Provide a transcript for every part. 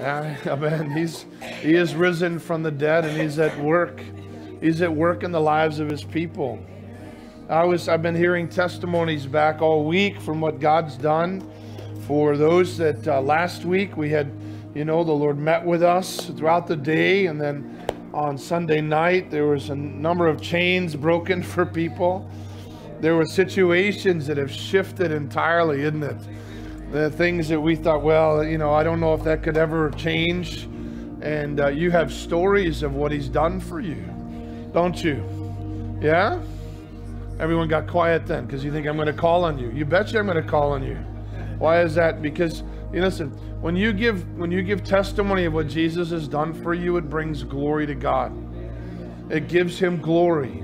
Amen. He's he is risen from the dead and he's at work. He's at work in the lives of his people. I was I've been hearing testimonies back all week from what God's done for those that uh, last week we had, you know, the Lord met with us throughout the day and then on Sunday night there was a number of chains broken for people. There were situations that have shifted entirely, isn't it? The things that we thought, well, you know, I don't know if that could ever change. And uh, you have stories of what he's done for you, don't you? Yeah? Everyone got quiet then because you think I'm going to call on you. You bet you I'm going to call on you. Why is that? Because you listen, when you give when you give testimony of what Jesus has done for you, it brings glory to God. It gives him glory.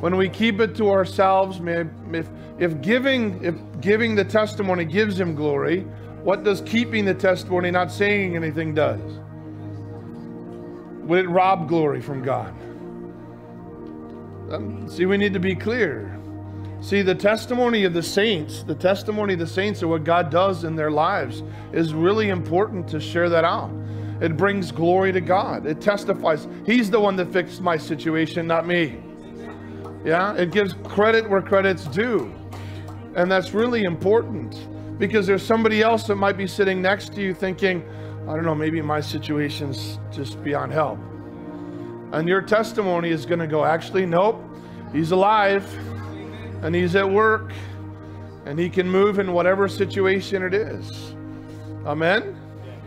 When we keep it to ourselves, if, if giving if giving the testimony gives him glory, what does keeping the testimony, not saying anything, does? Would it rob glory from God? Um, see, we need to be clear. See, the testimony of the saints, the testimony of the saints of what God does in their lives is really important to share that out. It brings glory to God. It testifies, He's the one that fixed my situation, not me. Yeah, it gives credit where credit's due. And that's really important because there's somebody else that might be sitting next to you thinking, I don't know, maybe my situation's just beyond help. And your testimony is going to go, actually, nope, he's alive and he's at work and he can move in whatever situation it is. Amen?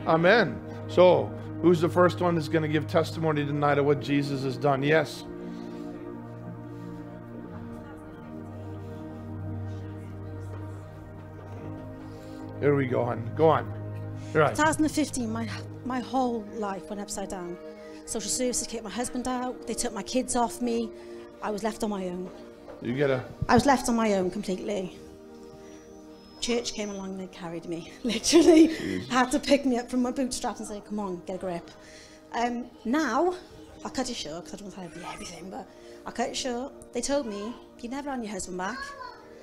Amen. So, who's the first one that's going to give testimony tonight of what Jesus has done? Yes. Here we go on. Go on. Right. 2015, my my whole life went upside down. Social services kicked my husband out. They took my kids off me. I was left on my own. You get a. I was left on my own completely. Church came along, and they carried me. Literally, Jeez. had to pick me up from my bootstraps and say, "Come on, get a grip." Um, now, I cut it short because I don't want to tell everything, but I cut it short. They told me, "You never earn your husband back,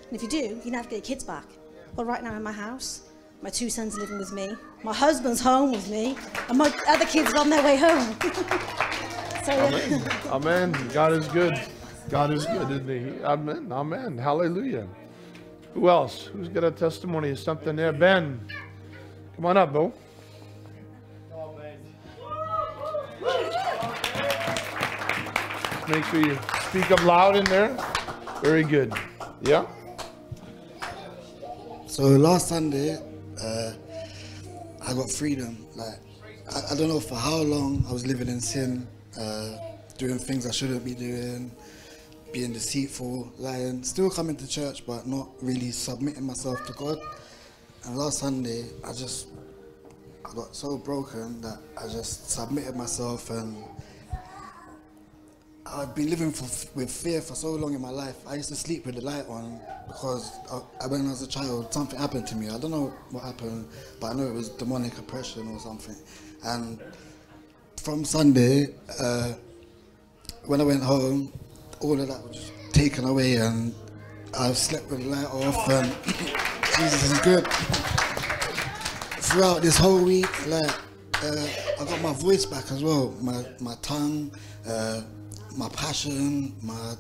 and if you do, you never get your kids back." Well, right now in my house, my two sons are living with me. My husband's home with me. And my other kids are on their way home. so, Amen. Amen. God is good. God is good, isn't he? Amen. Amen. Hallelujah. Who else? Who's got a testimony of something there? Ben. Come on up, Bo. Make sure you speak up loud in there. Very good. Yeah. So last Sunday, uh, I got freedom. Like I, I, don't know for how long I was living in sin, uh, doing things I shouldn't be doing, being deceitful, lying, still coming to church, but not really submitting myself to God. And last Sunday, I just I got so broken that I just submitted myself and I've been living for, with fear for so long in my life. I used to sleep with the light on because I, when I was a child, something happened to me. I don't know what happened, but I know it was demonic oppression or something. And from Sunday, uh, when I went home, all of that was taken away, and I've slept with the light off, and Jesus is good. Throughout this whole week, like uh, I got my voice back as well, my my tongue. Uh, my passion, my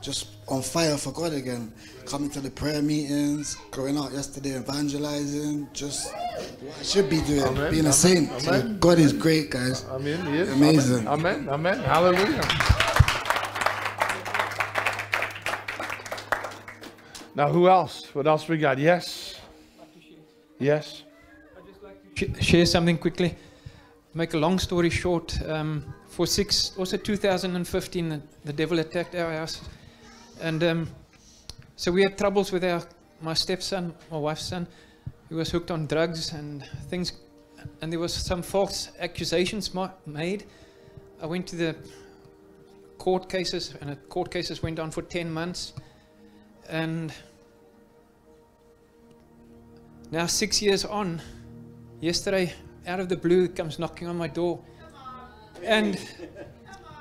just on fire for God again. Coming to the prayer meetings, going out yesterday evangelizing, just what I should be doing, Amen. being a saint. Amen. God is great, guys. Amen. He is. Amazing. Amen. Amen. Hallelujah. Now, who else? What else we got? Yes. Yes. I'd just like to share something quickly. Make a long story short. Um, for six, also 2015, the, the devil attacked our house. And um, so we had troubles with our, my stepson, my wife's son, who was hooked on drugs and things. And there was some false accusations made. I went to the court cases, and the court cases went on for 10 months. And now, six years on, yesterday, out of the blue, comes knocking on my door and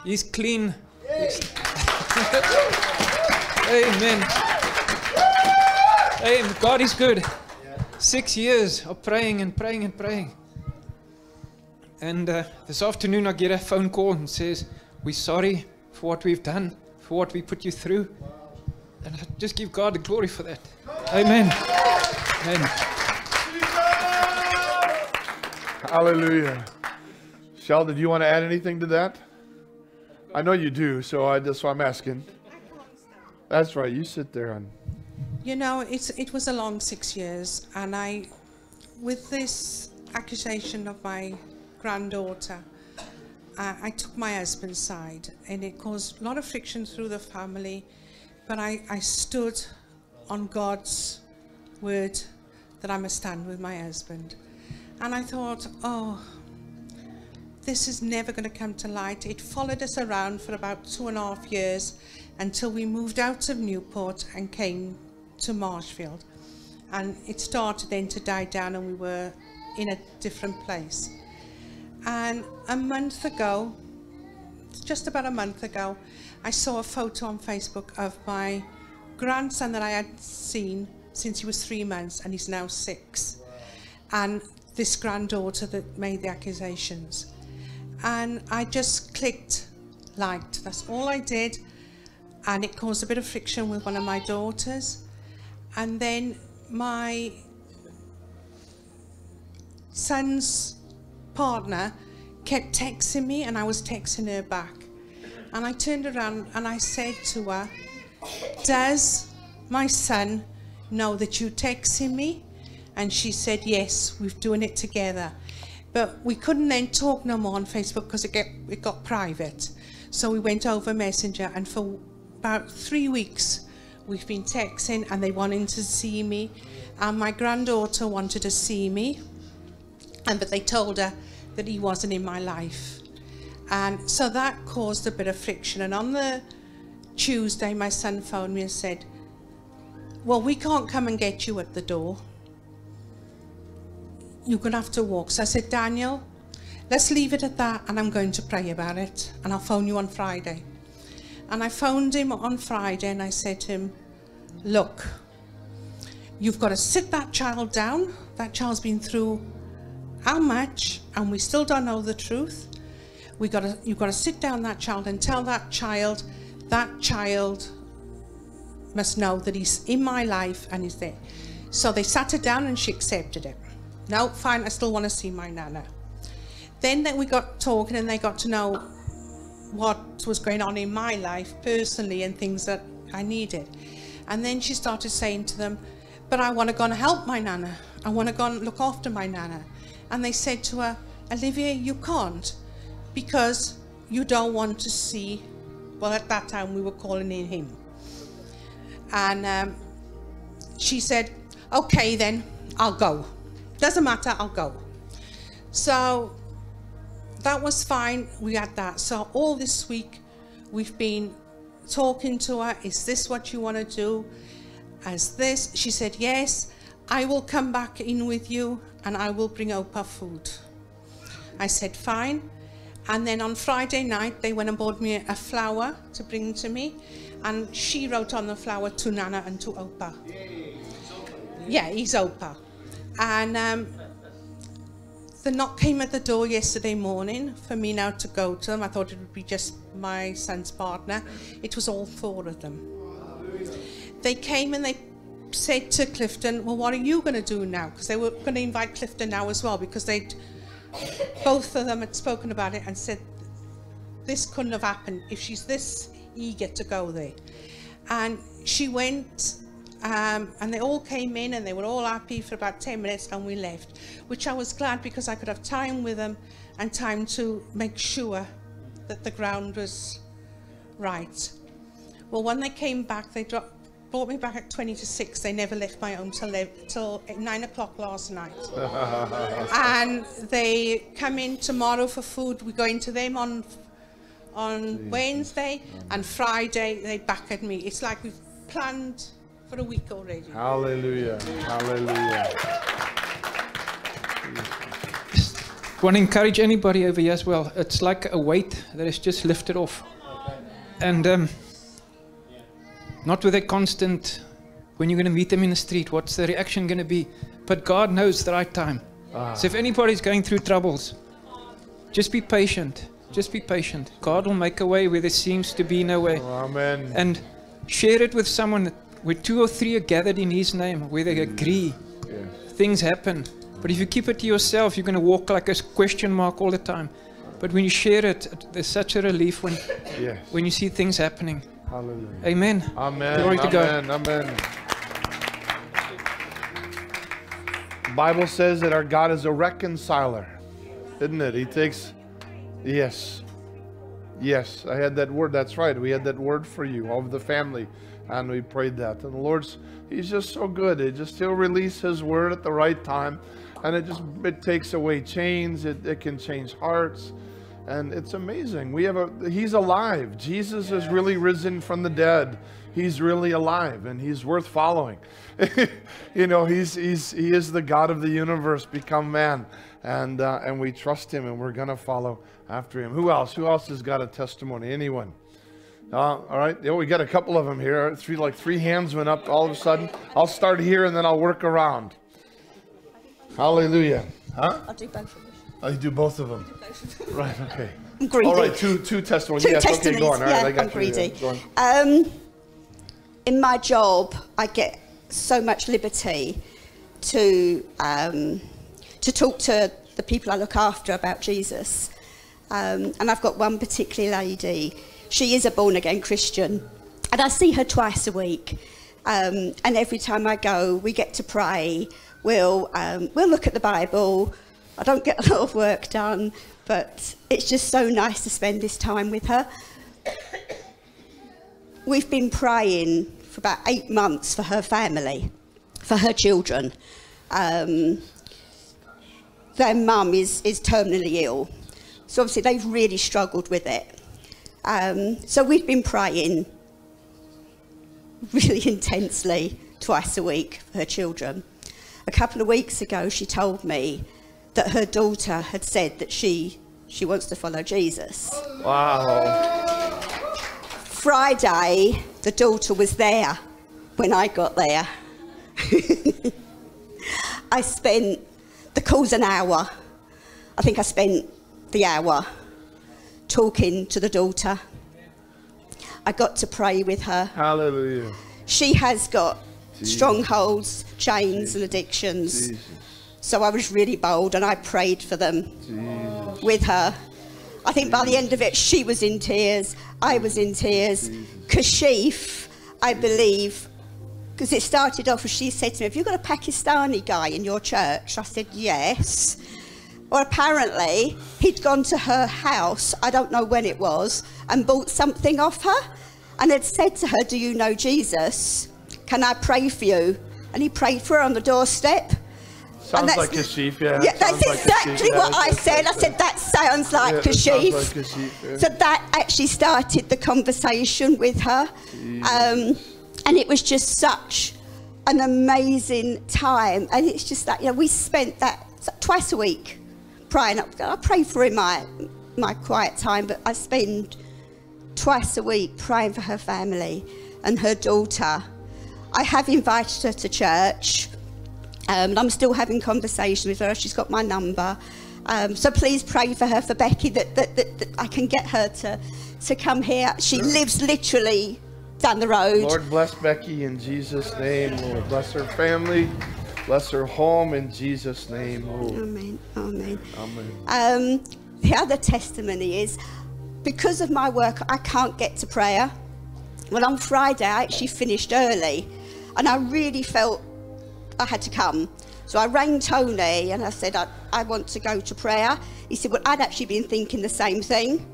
he's clean. Amen. Amen. God is good. Six years of praying and praying and praying. And uh, this afternoon, I get a phone call and says, "We're sorry for what we've done, for what we put you through." And I just give God the glory for that. Amen. Amen. Hallelujah. Sheldon, do you want to add anything to that? I know you do, so I, that's why I'm asking. That's right. You sit there and You know, it's, it was a long six years, and I, with this accusation of my granddaughter, uh, I took my husband's side, and it caused a lot of friction through the family. But I, I stood on God's word that I must stand with my husband. And I thought, oh, this is never going to come to light. It followed us around for about two and a half years until we moved out of Newport and came to Marshfield. And it started then to die down, and we were in a different place. And a month ago, just about a month ago, I saw a photo on Facebook of my grandson that I had seen since he was three months, and he's now six. And this granddaughter that made the accusations. And I just clicked liked. That's all I did. And it caused a bit of friction with one of my daughters. And then my son's partner kept texting me, and I was texting her back. And I turned around and I said to her, Does my son know that you're texting me? And she said, Yes, we've doing it together. But we couldn't then talk no more on Facebook because it, get, it got private. So we went over Messenger, and for about three weeks, we've been texting, and they wanted to see me. And my granddaughter wanted to see me, and but they told her that he wasn't in my life. And so that caused a bit of friction. And on the Tuesday, my son phoned me and said, Well, we can't come and get you at the door. You're going to have to walk. So I said, Daniel, let's leave it at that, and I'm going to pray about it. And I'll phone you on Friday. And I phoned him on Friday and I said to him, Look, you've got to sit that child down. That child's been through how much, and we still don't know the truth. We got to, you've got to sit down that child and tell that child, that child must know that he's in my life and he's there. So they sat her down and she accepted it. No, fine, I still want to see my nana. Then that we got talking and they got to know what was going on in my life personally and things that I needed. And then she started saying to them, but I want to go and help my nana. I want to go and look after my nana. And they said to her, Olivia, you can't because you don't want to see, well, at that time we were calling in him. And um, she said, okay, then I'll go. Doesn't matter, I'll go. So that was fine. We had that. So all this week we've been talking to her. Is this what you want to do? As this, she said, yes. I will come back in with you and I will bring her food. I said, fine. And then on Friday night, they went and bought me a flower to bring to me. And she wrote on the flower to Nana and to Opa. Yeah, he's Opa. And um, the knock came at the door yesterday morning for me now to go to them. I thought it would be just my son's partner. It was all four of them. They came and they said to Clifton, well, what are you going to do now? Because they were going to invite Clifton now as well because they'd, both of them had spoken about it and said this couldn't have happened if she's this eager to go there. And she went um, and they all came in and they were all happy for about 10 minutes and we left, which I was glad because I could have time with them and time to make sure that the ground was right. Well, when they came back, they dropped, brought me back at 20 to 6. They never left my home till, till 9 o'clock last night. and they come in tomorrow for food. We're going to them on on Wednesday and Friday they back at me. It's like we've planned for a week already. hallelujah. Hallelujah. want to encourage anybody over here as well. It's like a weight that is just lifted off. And um, not with a constant, when you're going to meet them in the street, what's the reaction going to be? But God knows the right time. So if anybody's going through troubles, just be patient. Just be patient. God will make a way where there seems to be no way. Amen. And share it with someone that, where two or three are gathered in His name, where they mm. agree. Yes. Things happen. But if you keep it to yourself, you're going to walk like a question mark all the time. But when you share it, there's such a relief when, Yes. when you see things happening. Hallelujah. Amen. Amen. Glory to God. amen. Amen. Bible says that our God is a reconciler, isn't it? He takes, yes, yes. I had that word. That's right. We had that word for you of the family, and we prayed that. And the Lord's, He's just so good. It just He'll release His word at the right time, and it just it takes away chains. It it can change hearts. And it's amazing. We have a he's alive. Jesus is really risen from the dead. He's really alive and he's worth following. you know, he's he's he is the God of the universe become man. And uh, and we trust him and we're going to follow after him. Who else? Who else has got a testimony? Anyone? Uh, all right. Yeah, we got a couple of them here. Three like three hands went up all of a sudden. I'll start here and then I'll work around. Hallelujah. Huh? I'll do both of them. Oh, you do both of them. Right, okay. I'm greedy. All right, two two testimonies. Two yes, testimonies. okay, go on. All right, yeah, I got I'm greedy. Yeah, go on. Um, in my job, I get so much liberty to um, to talk to the people I look after about Jesus. Um, and I've got one particular lady. She is a born again Christian, and I see her twice a week. Um, and every time I go, we get to pray. We'll um, we'll look at the Bible. I don't get a lot of work done, but it's just so nice to spend this time with her. We've been praying for about eight months for her family, for her children. Um, their mum is, is terminally ill. So obviously they've really struggled with it. Um, so we've been praying really intensely twice a week for her children. A couple of weeks ago, she told me that her daughter had said that she, she wants to follow Jesus. Wow. Friday, the daughter was there when I got there. I spent, the call's an hour. I think I spent the hour talking to the daughter. I got to pray with her. Hallelujah. She has got strongholds, chains, and addictions. Jesus. So I was really bold and I prayed for them Jesus. with her. I think by the end of it, she was in tears. I was in tears. Kashif, I believe, because it started off as she said to me, Have you got a Pakistani guy in your church? I said, Yes. Well, apparently, he'd gone to her house, I don't know when it was, and bought something off her and had said to her, Do you know Jesus? Can I pray for you? And he prayed for her on the doorstep. Sounds that's- like a sheep, yeah. Yeah, that's like exactly Kashif, yeah, what I said. I said that sounds like Yeah, that sounds Kashif. like Kashif, yeah. So that actually started the conversation with her, um, and it was just such an amazing time. And it's just that you know we spent that twice a week praying. I pray for in my my quiet time, but I spend twice a week praying for her family and her daughter. I have invited her to church. Um, and I'm still having conversation with her. She's got my number. Um, so please pray for her, for Becky, that, that, that, that I can get her to, to come here. She lives literally down the road. Lord, bless Becky in Jesus' name. Lord, bless her family. Bless her home in Jesus' name. Lord. Amen. Amen. Amen. Um, the other testimony is because of my work, I can't get to prayer. Well, on Friday, I actually finished early, and I really felt I had to come. So I rang Tony and I said, I, I want to go to prayer. He said, Well, I'd actually been thinking the same thing.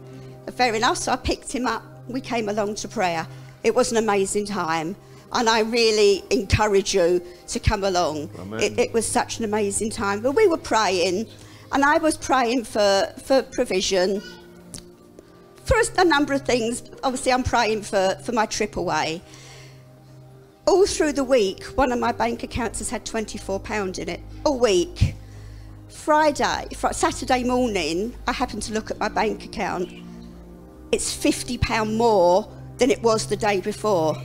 Fair enough. So I picked him up. We came along to prayer. It was an amazing time. And I really encourage you to come along. It, it was such an amazing time. But we were praying, and I was praying for, for provision, for a, a number of things. Obviously, I'm praying for, for my trip away. All through the week, one of my bank accounts has had £24 in it. All week. Friday, fr- Saturday morning, I happened to look at my bank account. It's £50 more than it was the day before.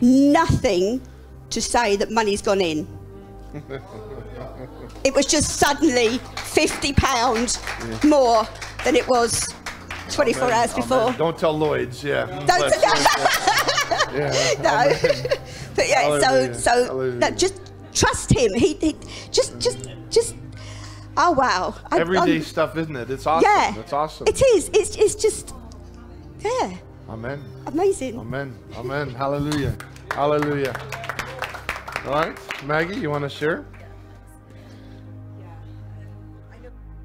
Nothing to say that money's gone in. it was just suddenly £50 more than it was 24 hours before. Amen. Don't tell Lloyd's, yeah. Don't- you. yeah. No. But yeah, Hallelujah. so so Hallelujah. no, just trust him. He, he just just just. Oh wow! I- Everyday I'm- stuff, isn't it? It's awesome. Yeah, It's awesome. It is. It's it's just yeah, Amen. amazing. Amen. Amen. Hallelujah. Hallelujah. All right. Maggie, you want to share?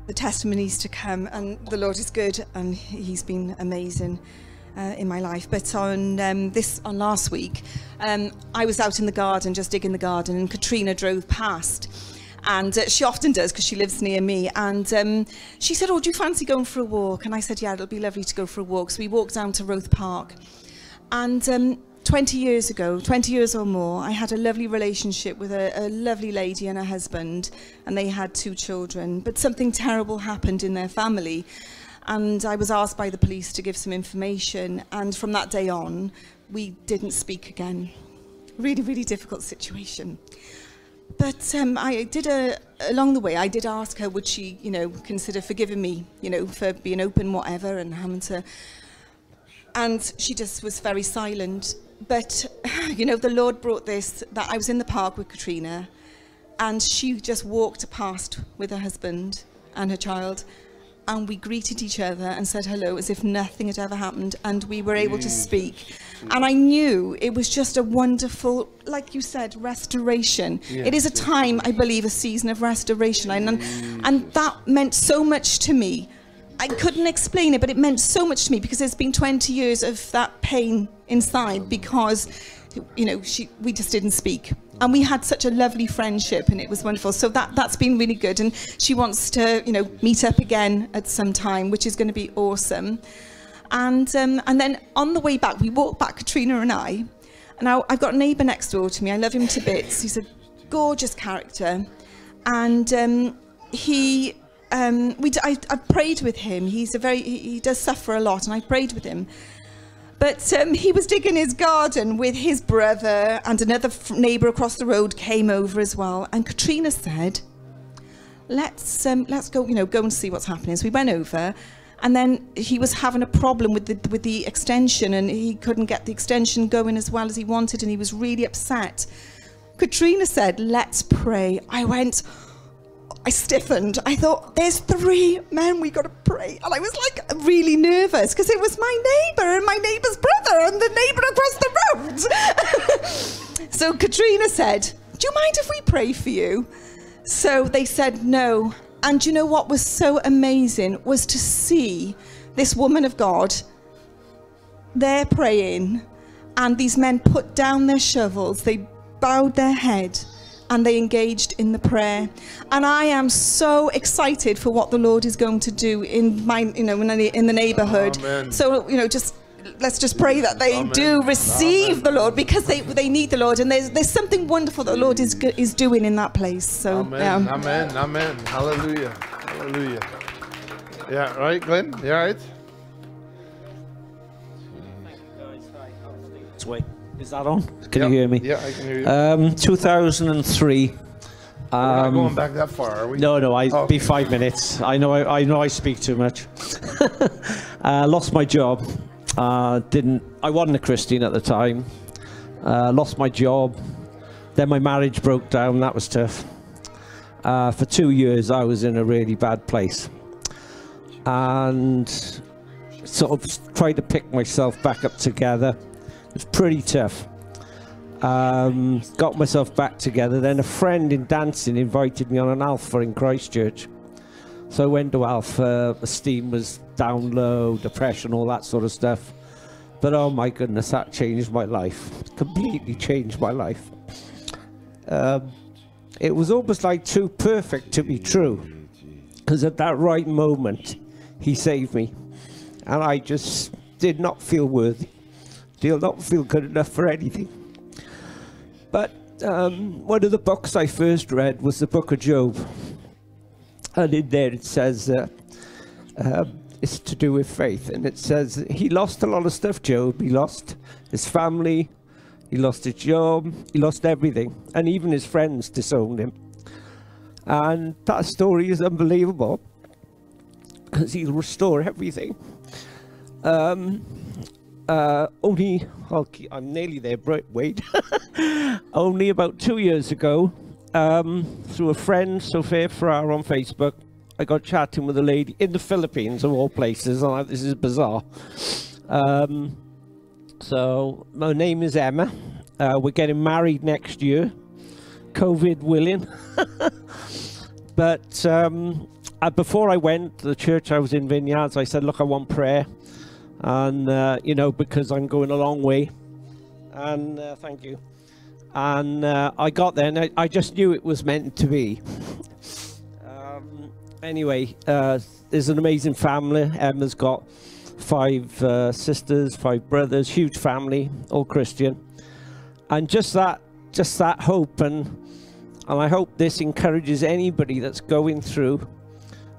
the testimonies to come, and the Lord is good, and He's been amazing uh, in my life. But on um, this, on last week, um, I was out in the garden, just digging the garden, and Katrina drove past. And uh, she often does because she lives near me. And um, she said, Oh, do you fancy going for a walk? And I said, Yeah, it'll be lovely to go for a walk. So we walked down to Roath Park. And um, 20 years ago, 20 years or more, I had a lovely relationship with a, a lovely lady and her husband, and they had two children. But something terrible happened in their family, and I was asked by the police to give some information. And from that day on, we didn't speak again. Really, really difficult situation. But um, I did a along the way. I did ask her, would she, you know, consider forgiving me, you know, for being open, whatever, and having to and she just was very silent. But, you know, the Lord brought this that I was in the park with Katrina, and she just walked past with her husband and her child, and we greeted each other and said hello as if nothing had ever happened, and we were able to speak. And I knew it was just a wonderful, like you said, restoration. it is a time, I believe, a season of restoration, and, and that meant so much to me. I couldn't explain it, but it meant so much to me because there's been 20 years of that pain inside because, you know, she, we just didn't speak. And we had such a lovely friendship and it was wonderful. So that, that's been really good. And she wants to, you know, meet up again at some time, which is going to be awesome. And, um, and then on the way back, we walked back, Katrina and I. Now I've got a neighbour next door to me. I love him to bits. He's a gorgeous character. And um, he um, we d- I, I prayed with him. He's a very he, he does suffer a lot, and I prayed with him. But um, he was digging his garden with his brother, and another f- neighbour across the road came over as well. And Katrina said, "Let's um, let's go, you know, go and see what's happening." So we went over, and then he was having a problem with the with the extension, and he couldn't get the extension going as well as he wanted, and he was really upset. Katrina said, "Let's pray." I went. I stiffened. I thought, there's three men, we got to pray. And I was like really nervous because it was my neighbour and my neighbour's brother and the neighbour across the road. so Katrina said, Do you mind if we pray for you? So they said no. And you know what was so amazing was to see this woman of God there praying, and these men put down their shovels, they bowed their head, and they engaged in the prayer. And I am so excited for what the Lord is going to do in my, you know, in the, in the neighborhood. Amen. So, you know, just let's just pray that they Amen. do receive Amen. the Lord because they, they need the Lord. And there's, there's something wonderful that the Lord is, go- is doing in that place. So, Amen. yeah. Amen. Amen. Hallelujah. Hallelujah. Yeah, right, Glenn? You all right? Wait, is that on? Can Yep. you hear me? Yeah, I can hear you. Um, 2003. We're not Um, going back that far, are we? no, no, I Oh. be five minutes. I know, I, I know, I speak too much. uh, lost my job. Uh, didn't. I wasn't a Christian at the time. Uh, lost my job. Then my marriage broke down. That was tough. Uh, for two years, I was in a really bad place, and sort of tried to pick myself back up together. It was pretty tough. Um, got myself back together. Then a friend in dancing invited me on an Alpha in Christchurch. So I went to Alpha. Steam was down low, depression, all that sort of stuff. But oh my goodness, that changed my life. Completely changed my life. Um, it was almost like too perfect to be true. Because at that right moment, he saved me. And I just did not feel worthy. Did not feel good enough for anything. But um, one of the books I first read was the book of Job. And in there it says uh, um, it's to do with faith. And it says he lost a lot of stuff, Job. He lost his family, he lost his job, he lost everything. And even his friends disowned him. And that story is unbelievable. because He'll restore everything. Um, uh, only, keep, I'm nearly there, wait. only about two years ago, um, through a friend, Sophia Farrar on Facebook, I got chatting with a lady in the Philippines, of all places. and I- This is bizarre. Um, so, my name is Emma. Uh, we're getting married next year, COVID willing. but um, uh, before I went to the church, I was in Vineyards. I said, Look, I want prayer. And, uh, you know, because I'm going a long way. And uh, thank you. And uh, I got there and I, I just knew it was meant to be. um, anyway, uh, there's an amazing family. Emma's got five uh, sisters, five brothers, huge family, all Christian. And just that, just that hope and and I hope this encourages anybody that's going through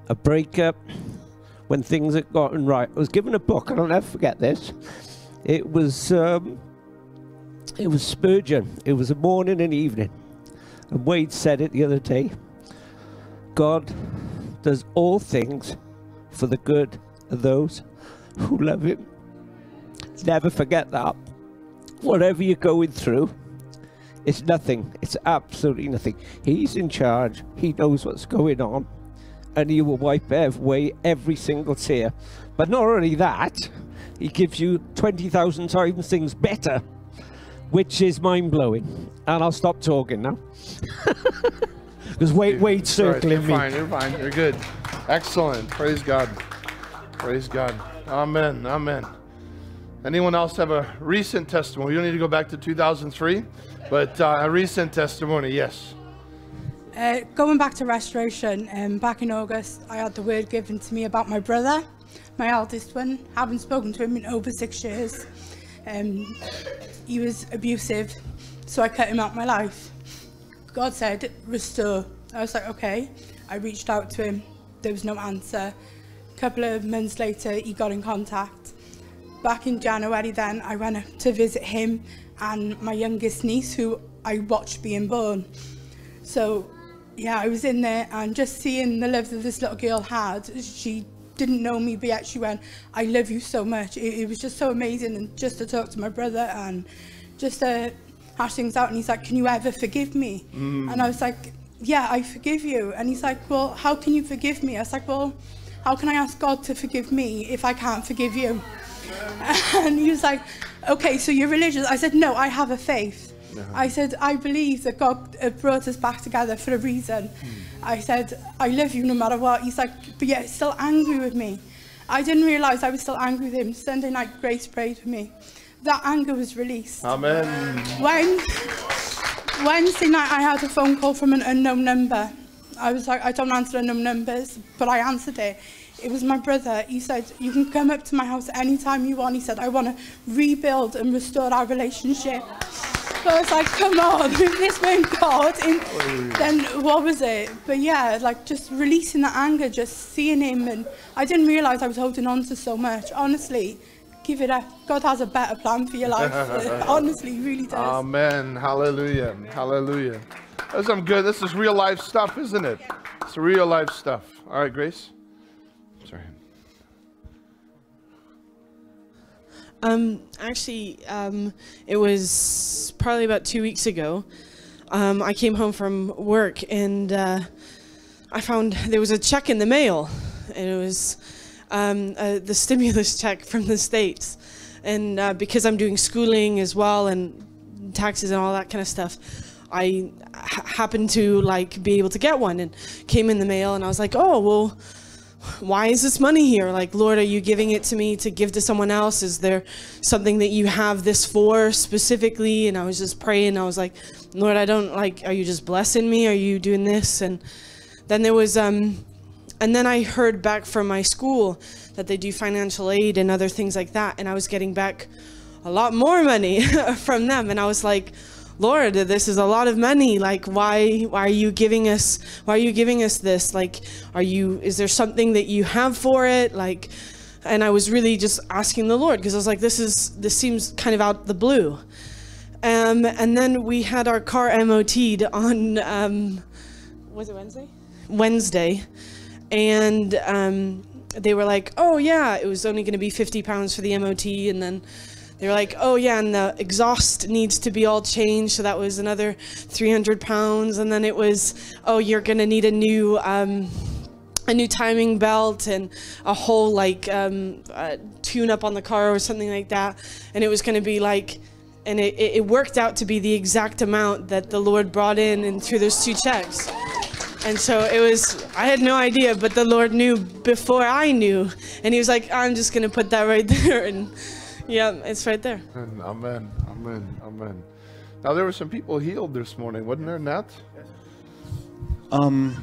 a breakup when things had gotten right. I was given a book, and I'll never forget this. It was um, it was Spurgeon. It was a morning and evening, and Wade said it the other day. God does all things for the good of those who love Him. Never forget that. Whatever you're going through, it's nothing. It's absolutely nothing. He's in charge. He knows what's going on. And he will wipe away every single tear. But not only that, he gives you 20,000 times things better, which is mind blowing. And I'll stop talking now. Because Wade's Sorry, circling you're me. fine. You're fine. You're good. Excellent. Praise God. Praise God. Amen. Amen. Anyone else have a recent testimony? You don't need to go back to 2003, but uh, a recent testimony. Yes. Uh, going back to restoration, um, back in August, I had the word given to me about my brother, my eldest one. Haven't spoken to him in over six years. Um, he was abusive, so I cut him out of my life. God said, restore. I was like, okay. I reached out to him. There was no answer. A couple of months later, he got in contact. Back in January then, I went up to visit him and my youngest niece, who I watched being born. So, yeah, I was in there and just seeing the love that this little girl had, she didn't know me, but yet she went, I love you so much. It, it was just so amazing. And just to talk to my brother and just to hash things out. And he's like, Can you ever forgive me? Mm. And I was like, Yeah, I forgive you. And he's like, Well, how can you forgive me? I was like, Well, how can I ask God to forgive me if I can't forgive you? And he was like, Okay, so you're religious. I said, No, I have a faith. I said, I believe that God uh, brought us back together for a reason. I said, I love you no matter what. He's like, but yet still angry with me. I didn't realise I was still angry with him. Sunday night, Grace prayed for me. That anger was released. Amen. When Wednesday night, I had a phone call from an unknown number. I was like, I don't answer unknown numbers, but I answered it. It was my brother. He said, You can come up to my house anytime you want. He said, I want to rebuild and restore our relationship. So I was like, Come on, if this went God, then what was it? But yeah, like just releasing the anger, just seeing him. And I didn't realize I was holding on to so much. Honestly, give it up. God has a better plan for your life. Honestly, he really does. Amen. Hallelujah. Hallelujah. That's some good. This is real life stuff, isn't it? It's real life stuff. All right, Grace. Um, actually, um, it was probably about two weeks ago. Um, I came home from work and uh, I found there was a check in the mail, and it was um, uh, the stimulus check from the states. And uh, because I'm doing schooling as well and taxes and all that kind of stuff, I ha- happened to like be able to get one and came in the mail, and I was like, oh well why is this money here? Like, Lord, are you giving it to me to give to someone else? Is there something that you have this for specifically? And I was just praying. I was like, Lord, I don't like, are you just blessing me? Are you doing this? And then there was, um, and then I heard back from my school that they do financial aid and other things like that. And I was getting back a lot more money from them. And I was like, Lord, this is a lot of money. Like, why, why are you giving us, why are you giving us this? Like, are you, is there something that you have for it? Like, and I was really just asking the Lord because I was like, this is, this seems kind of out the blue. Um, and then we had our car MOT'd on, um, was it Wednesday? Wednesday. And um, they were like, oh yeah, it was only going to be 50 pounds for the MOT, and then they were like, oh yeah, and the exhaust needs to be all changed, so that was another 300 pounds, and then it was, oh, you're going to need a new. Um, a new timing belt and a whole like um, tune up on the car or something like that. And it was going to be like and it, it worked out to be the exact amount that the lord brought in and through those two checks. And so it was i had no idea but the lord knew before i knew. And he was like i'm just going to put that right there. And yeah it's right there Amen, amen, amen, amen. Now there were some people healed this morning, wasn't there, Nat? Um.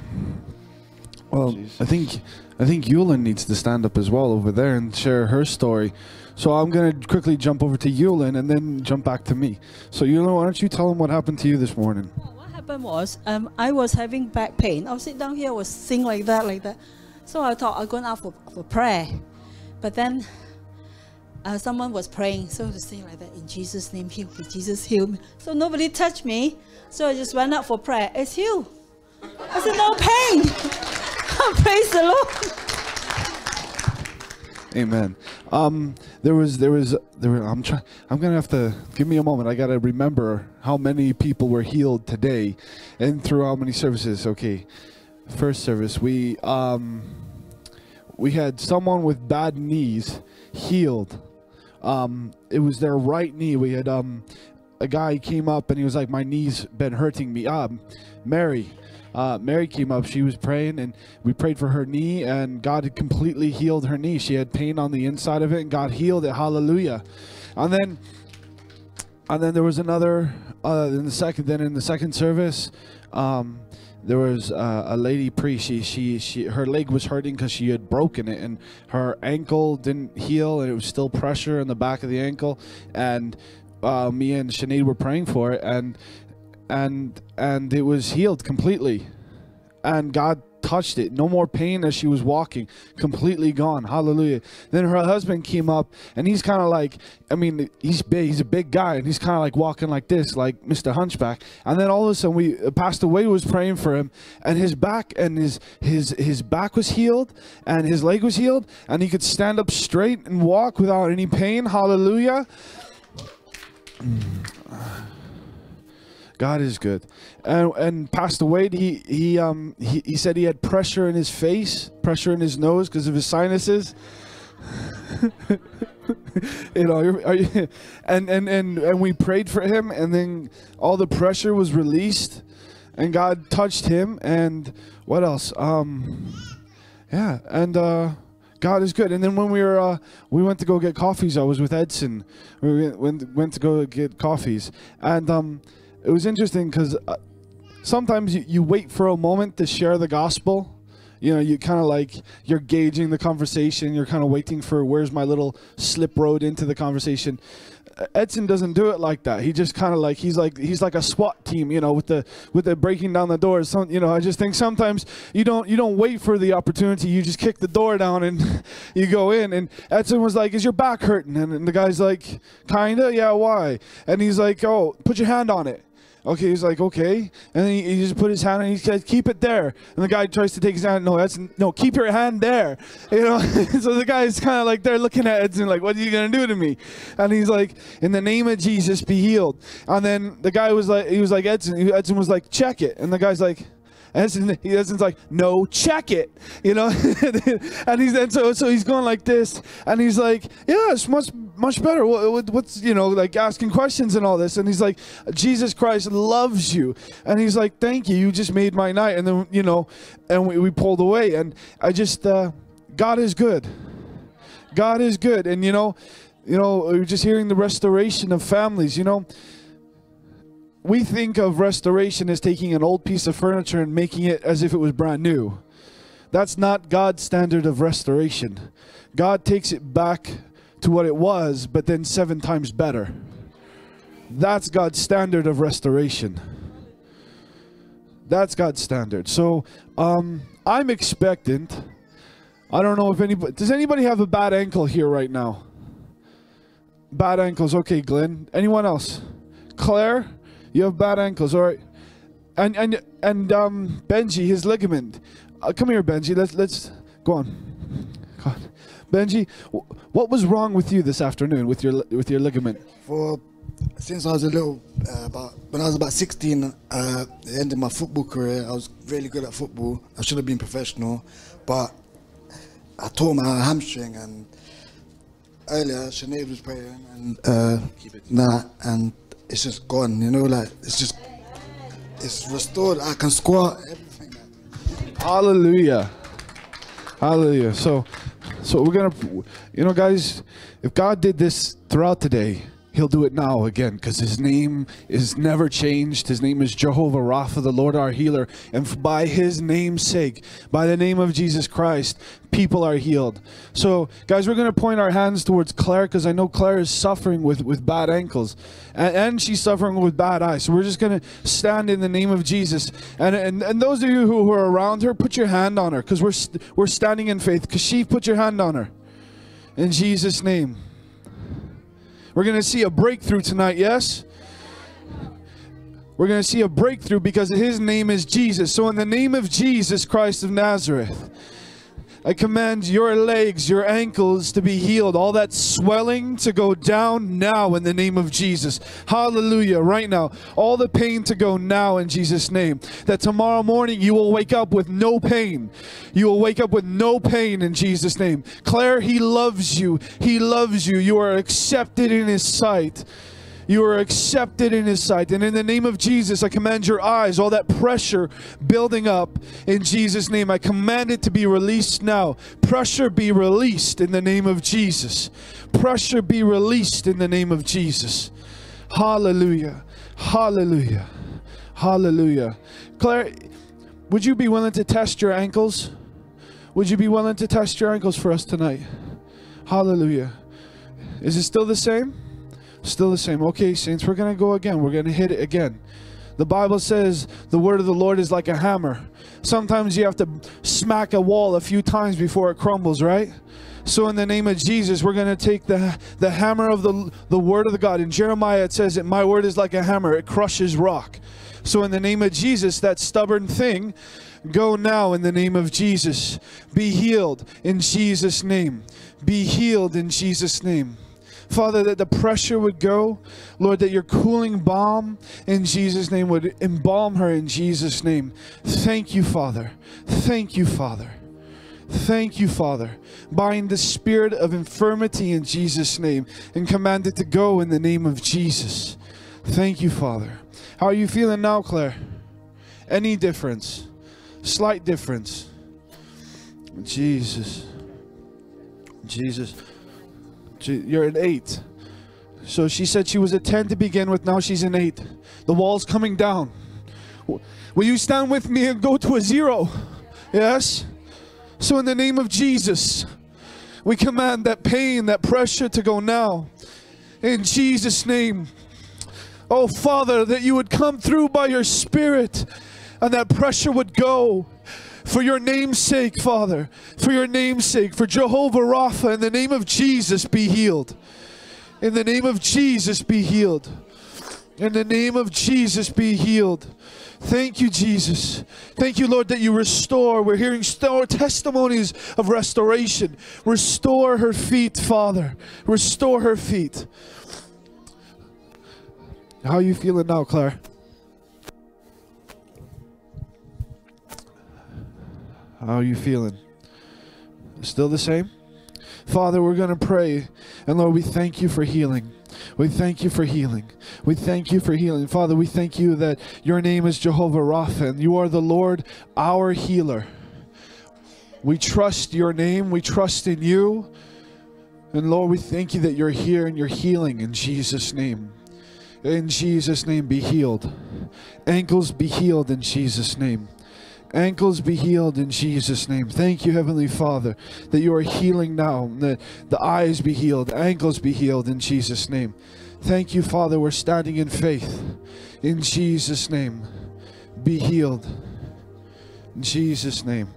Well, I think I think Yulin needs to stand up as well over there and share her story. So I'm gonna quickly jump over to Yulin and then jump back to me. So Yulin, why don't you tell them what happened to you this morning? What happened was um, I was having back pain. I was sitting down here, I was sing like that, like that. So I thought I'm going out for, for prayer. But then uh, someone was praying, so to say like that, in Jesus' name, heal me, Jesus heal me. So nobody touched me, so I just went out for prayer. It's healed. I said, no pain. Praise the Lord. Amen. Um, there was, there was, there. Were, I'm trying. I'm gonna have to give me a moment. I gotta remember how many people were healed today, and through how many services. Okay, first service we um, we had someone with bad knees healed. Um, it was their right knee. We had um, a guy came up and he was like, "My knee's been hurting me." Um, Mary. Uh, Mary came up. She was praying, and we prayed for her knee, and God had completely healed her knee. She had pain on the inside of it, and God healed it. Hallelujah! And then, and then there was another uh, in the second. Then in the second service, um, there was uh, a lady priest. She, she, she, her leg was hurting because she had broken it, and her ankle didn't heal, and it was still pressure in the back of the ankle. And uh, me and Sinead were praying for it, and and and it was healed completely and god touched it. No more pain as she was walking. Completely gone. Hallelujah. Then her husband came up and he's kind of like i mean he's big he's a big guy and he's kind of like walking like this like mr hunchback. And then all of a sudden we uh, Pastor Wade was praying for him and his back and his his his back was healed and his leg was healed and he could stand up straight and walk without any pain. Hallelujah God is good. And and Pastor Wade, he he um he, he said he had pressure in his face, pressure in his nose because of his sinuses. you know, you- and, and and and we prayed for him, and then all the pressure was released, and God touched him. And what else? Um, yeah, and uh, God is good. And then when we were uh, we went to go get coffees, I was with Edson. We went went, went to go get coffees, and um, it was interesting because uh, sometimes you, you wait for a moment to share the gospel. You know, you kind of like you're gauging the conversation. You're kind of waiting for where's my little slip road into the conversation. Edson doesn't do it like that. He just kind of like he's like he's like a SWAT team, you know, with the with the breaking down the doors. Some, you know, I just think sometimes you don't you don't wait for the opportunity. You just kick the door down and you go in. And Edson was like, "Is your back hurting?" And, and the guy's like, "Kinda, yeah. Why?" And he's like, "Oh, put your hand on it." Okay, he's like, okay, and then he, he just put his hand and he said, keep it there. And the guy tries to take his hand. No, that's no, keep your hand there. You know, so the guy's kind of like there looking at Edson like, what are you gonna do to me? And he's like, in the name of Jesus, be healed. And then the guy was like, he was like Edson. Edson was like, check it. And the guy's like. Edson, he Edson's like, no, check it, you know, and he's and so so he's going like this, and he's like, yeah, it's much much better. What, what's you know like asking questions and all this, and he's like, Jesus Christ loves you, and he's like, thank you, you just made my night, and then you know, and we, we pulled away, and I just, uh, God is good, God is good, and you know, you know, we're just hearing the restoration of families, you know we think of restoration as taking an old piece of furniture and making it as if it was brand new. That's not God's standard of restoration. God takes it back to what it was, but then seven times better. That's God's standard of restoration. That's God's standard. So um, I'm expectant. I don't know if anybody does anybody have a bad ankle here right now? Bad ankles. Okay, Glenn. Anyone else? Claire? You have bad ankles, all right. And and and um, Benji, his ligament. Uh, come here, Benji. Let's let's go on. God. Benji, wh- what was wrong with you this afternoon with your li- with your ligament? For since I was a little, uh, about when I was about 16, uh, the end of my football career, I was really good at football. I should have been professional, but I tore my hamstring. And earlier, Sinead was praying, and uh, nah, and it's just gone. You know, like it's just it's restored. I can squat. Everything. Hallelujah. Hallelujah. So, so we're gonna, you know, guys, if God did this throughout the day, He'll do it now again because His name is never changed. His name is Jehovah Rapha, the Lord our healer, and by His name's sake, by the name of Jesus Christ, people are healed. So, guys, we're gonna point our hands towards Claire because I know Claire is suffering with with bad ankles, and, and she's suffering with bad eyes. So we're just gonna stand in the name of Jesus, and and, and those of you who, who are around her, put your hand on her because we're st- we're standing in faith. Kashif, put your hand on her, in Jesus' name. We're going to see a breakthrough tonight, yes? We're going to see a breakthrough because his name is Jesus. So, in the name of Jesus Christ of Nazareth, I command your legs, your ankles to be healed. All that swelling to go down now in the name of Jesus. Hallelujah. Right now. All the pain to go now in Jesus' name. That tomorrow morning you will wake up with no pain. You will wake up with no pain in Jesus' name. Claire, He loves you. He loves you. You are accepted in His sight. You are accepted in His sight. And in the name of Jesus, I command your eyes, all that pressure building up in Jesus' name, I command it to be released now. Pressure be released in the name of Jesus. Pressure be released in the name of Jesus. Hallelujah. Hallelujah. Hallelujah. Claire, would you be willing to test your ankles? Would you be willing to test your ankles for us tonight? Hallelujah. Is it still the same? Still the same. Okay, saints, we're going to go again. We're going to hit it again. The Bible says the word of the Lord is like a hammer. Sometimes you have to smack a wall a few times before it crumbles, right? So in the name of Jesus, we're going to take the the hammer of the the word of the God. In Jeremiah it says that my word is like a hammer, it crushes rock. So in the name of Jesus, that stubborn thing, go now in the name of Jesus. Be healed in Jesus name. Be healed in Jesus name. Father, that the pressure would go. Lord, that your cooling balm in Jesus' name would embalm her in Jesus' name. Thank you, Father. Thank you, Father. Thank you, Father. Bind the spirit of infirmity in Jesus' name and command it to go in the name of Jesus. Thank you, Father. How are you feeling now, Claire? Any difference? Slight difference. Jesus. Jesus. You're an eight. So she said she was a 10 to begin with, now she's an eight. The wall's coming down. Will you stand with me and go to a zero? Yes? So, in the name of Jesus, we command that pain, that pressure to go now. In Jesus' name. Oh, Father, that you would come through by your Spirit and that pressure would go. For your name's sake, Father, for your name's sake, for Jehovah Rapha, in the name of Jesus, be healed. In the name of Jesus, be healed. In the name of Jesus, be healed. Thank you, Jesus. Thank you, Lord, that you restore. We're hearing testimonies of restoration. Restore her feet, Father. Restore her feet. How are you feeling now, Claire? How are you feeling? Still the same? Father, we're going to pray. And Lord, we thank you for healing. We thank you for healing. We thank you for healing. Father, we thank you that your name is Jehovah Rapha and you are the Lord, our healer. We trust your name. We trust in you. And Lord, we thank you that you're here and you're healing in Jesus' name. In Jesus' name, be healed. Ankles be healed in Jesus' name. Ankles be healed in Jesus' name. Thank you, Heavenly Father, that you are healing now. That the eyes be healed, ankles be healed in Jesus' name. Thank you, Father. We're standing in faith. In Jesus' name, be healed. In Jesus' name.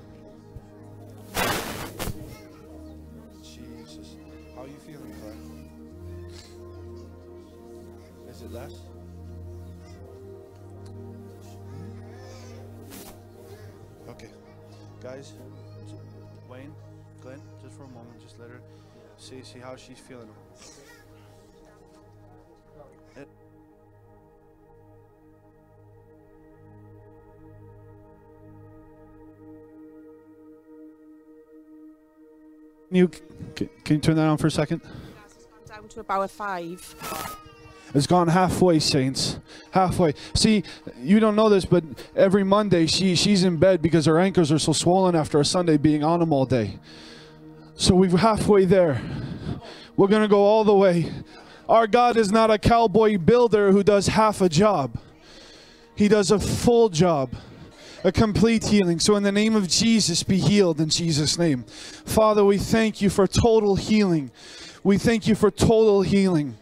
How she's feeling. Can you can, can you turn that on for a second? Down to about five. It's gone halfway, saints. Halfway. See, you don't know this, but every Monday she she's in bed because her ankles are so swollen after a Sunday being on them all day. So we're halfway there. We're gonna go all the way. Our God is not a cowboy builder who does half a job. He does a full job, a complete healing. So, in the name of Jesus, be healed in Jesus' name. Father, we thank you for total healing. We thank you for total healing.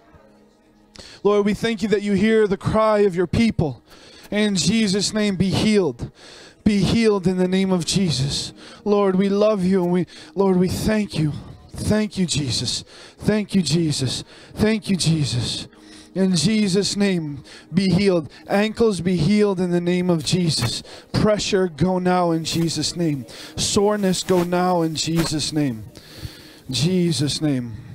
Lord, we thank you that you hear the cry of your people. In Jesus' name, be healed. Be healed in the name of Jesus. Lord, we love you and we, Lord, we thank you. Thank you, Jesus. Thank you, Jesus. Thank you, Jesus. In Jesus' name, be healed. Ankles be healed in the name of Jesus. Pressure, go now in Jesus' name. Soreness, go now in Jesus' name. Jesus' name.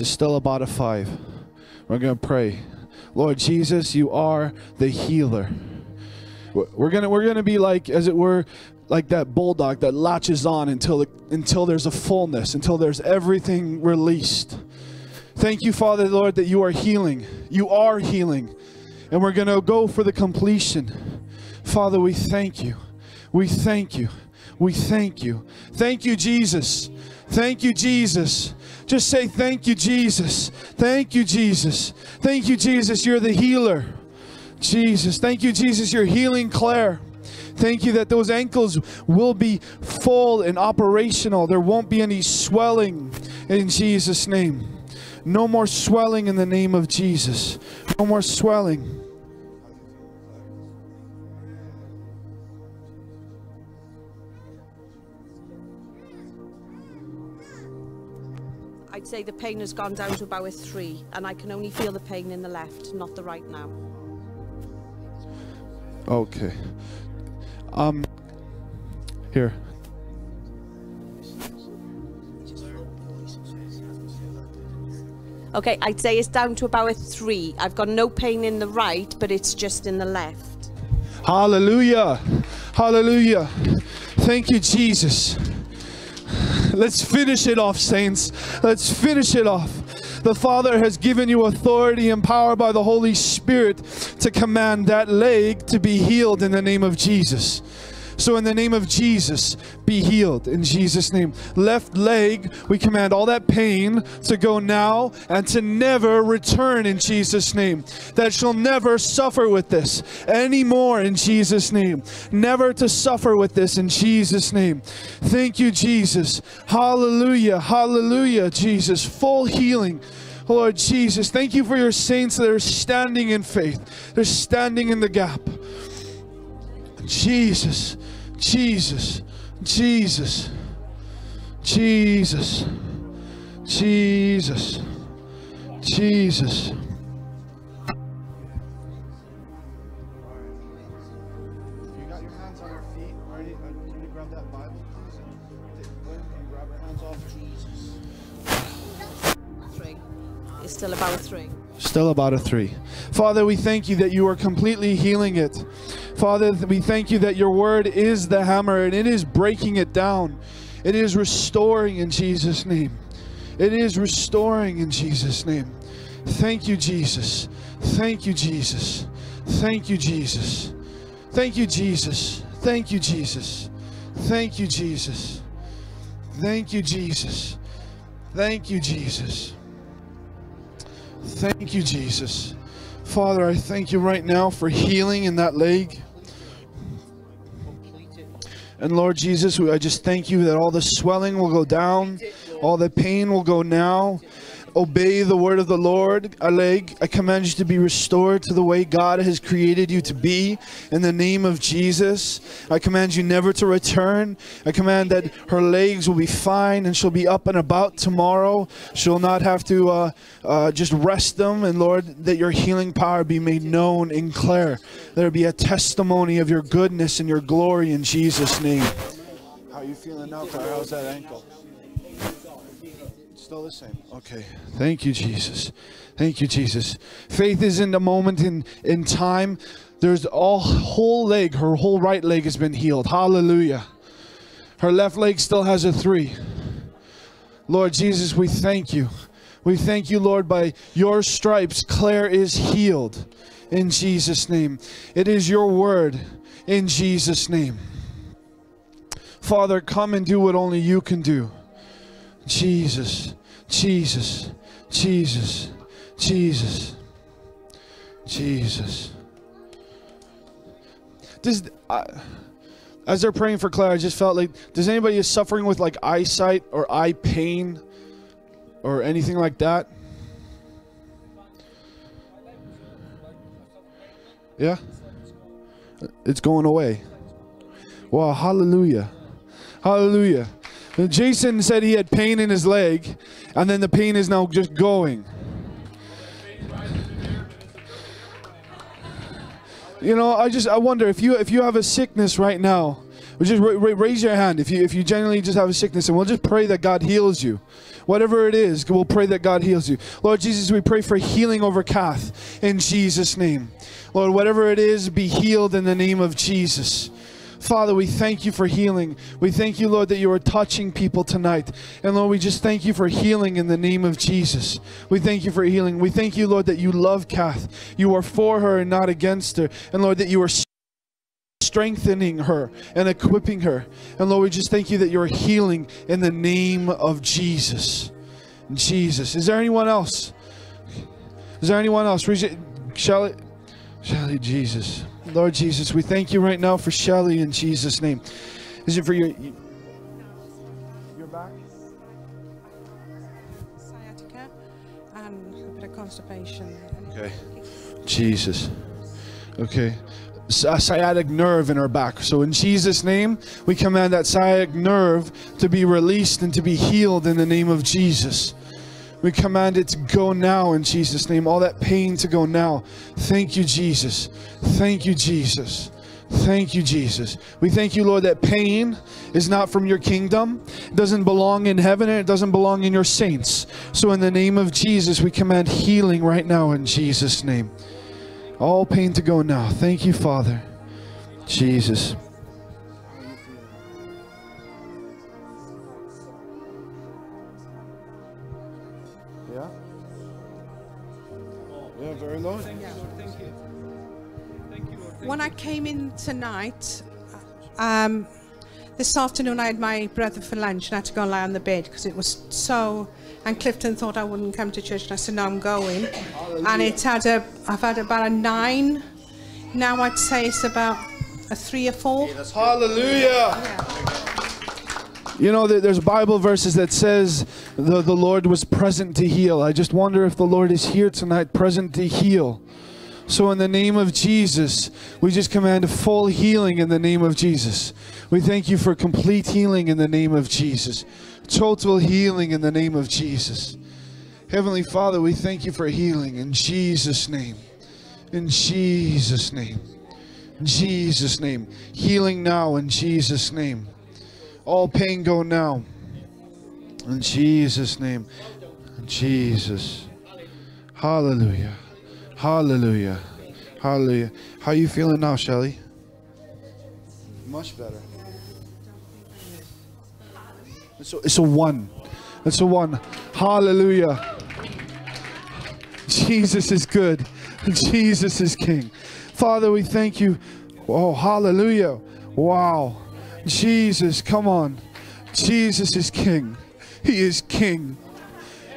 It's still about a five. We're going to pray. Lord Jesus, you are the healer. We're gonna we're gonna be like, as it were, like that bulldog that latches on until the, until there's a fullness, until there's everything released. Thank you, Father, Lord, that you are healing. You are healing, and we're gonna go for the completion. Father, we thank you. We thank you. We thank you. Thank you, Jesus. Thank you, Jesus. Just say, Thank you, Jesus. Thank you, Jesus. Thank you, Jesus. You're the healer. Jesus. Thank you, Jesus. You're healing Claire. Thank you that those ankles will be full and operational. There won't be any swelling in Jesus' name. No more swelling in the name of Jesus. No more swelling. Say the pain has gone down to about a three, and I can only feel the pain in the left, not the right now. Okay. Um. Here. Okay, I'd say it's down to about a three. I've got no pain in the right, but it's just in the left. Hallelujah. Hallelujah. Thank you, Jesus. Let's finish it off, saints. Let's finish it off. The Father has given you authority and power by the Holy Spirit to command that leg to be healed in the name of Jesus. So, in the name of Jesus, be healed in Jesus' name. Left leg, we command all that pain to go now and to never return in Jesus' name. That shall never suffer with this anymore in Jesus' name. Never to suffer with this in Jesus' name. Thank you, Jesus. Hallelujah. Hallelujah, Jesus. Full healing. Lord Jesus, thank you for your saints that are standing in faith. They're standing in the gap. Jesus, Jesus, Jesus, Jesus, Jesus, Jesus. Still about a three. Still about a three. Father, we thank you that you are completely healing it. Father, we thank you that your word is the hammer and it is breaking it down. It is restoring in Jesus' name. It is restoring in Jesus' name. Thank you, Jesus. Thank you, Jesus. Thank you, Jesus. Thank you, Jesus. Thank you, Jesus. Thank you, Jesus. Thank you, Jesus. Thank you, Jesus. Thank you, Jesus. Father, I thank you right now for healing in that leg. And Lord Jesus, I just thank you that all the swelling will go down, all the pain will go now. Obey the word of the Lord, a leg. I command you to be restored to the way God has created you to be in the name of Jesus. I command you never to return. I command that her legs will be fine and she'll be up and about tomorrow. She'll not have to uh, uh, just rest them. And Lord, that your healing power be made known in Claire. There be a testimony of your goodness and your glory in Jesus' name. How are you feeling now, Claire? How's that ankle? Still the same. Okay. Thank you, Jesus. Thank you, Jesus. Faith is in the moment in, in time. There's all whole leg, her whole right leg has been healed. Hallelujah. Her left leg still has a three. Lord Jesus, we thank you. We thank you, Lord, by your stripes, Claire is healed in Jesus' name. It is your word in Jesus' name. Father, come and do what only you can do. Jesus, Jesus, Jesus, Jesus, Jesus. Does as they're praying for Claire, I just felt like, does anybody is suffering with like eyesight or eye pain or anything like that? Yeah, it's going away. Wow, hallelujah, hallelujah. Jason said he had pain in his leg, and then the pain is now just going. You know, I just I wonder if you if you have a sickness right now, just ra- ra- raise your hand if you if you genuinely just have a sickness, and we'll just pray that God heals you, whatever it is. We'll pray that God heals you. Lord Jesus, we pray for healing over Kath in Jesus' name. Lord, whatever it is, be healed in the name of Jesus. Father, we thank you for healing. We thank you, Lord, that you are touching people tonight. And Lord, we just thank you for healing in the name of Jesus. We thank you for healing. We thank you, Lord, that you love Kath. You are for her and not against her. And Lord, that you are strengthening her and equipping her. And Lord, we just thank you that you're healing in the name of Jesus. Jesus. Is there anyone else? Is there anyone else? Shall Shelly, Jesus. Lord Jesus, we thank you right now for Shelly in Jesus' name. Is it for your your back? Sciatica and a bit of constipation. Okay. Jesus. Okay. A sciatic nerve in her back. So in Jesus' name, we command that sciatic nerve to be released and to be healed in the name of Jesus. We command it to go now in Jesus' name. All that pain to go now. Thank you, Jesus. Thank you, Jesus. Thank you, Jesus. We thank you, Lord, that pain is not from your kingdom. It doesn't belong in heaven and it doesn't belong in your saints. So, in the name of Jesus, we command healing right now in Jesus' name. All pain to go now. Thank you, Father. Jesus. When I came in tonight, um, this afternoon I had my brother for lunch and I had to go and lie on the bed because it was so. And Clifton thought I wouldn't come to church, and I said, "No, I'm going." And it's had a, I've had about a nine. Now I'd say it's about a three or four. Hallelujah. You know, there's Bible verses that says the, the Lord was present to heal. I just wonder if the Lord is here tonight, present to heal. So, in the name of Jesus, we just command full healing in the name of Jesus. We thank you for complete healing in the name of Jesus, total healing in the name of Jesus. Heavenly Father, we thank you for healing in Jesus' name. In Jesus' name. In Jesus' name. Healing now in Jesus' name. All pain go now. In Jesus' name. In Jesus. Hallelujah. Hallelujah. Hallelujah. How are you feeling now, Shelly? Much better. It's a, it's a one. It's a one. Hallelujah. Jesus is good. Jesus is King. Father, we thank you. Oh, hallelujah. Wow. Jesus, come on. Jesus is King. He is King.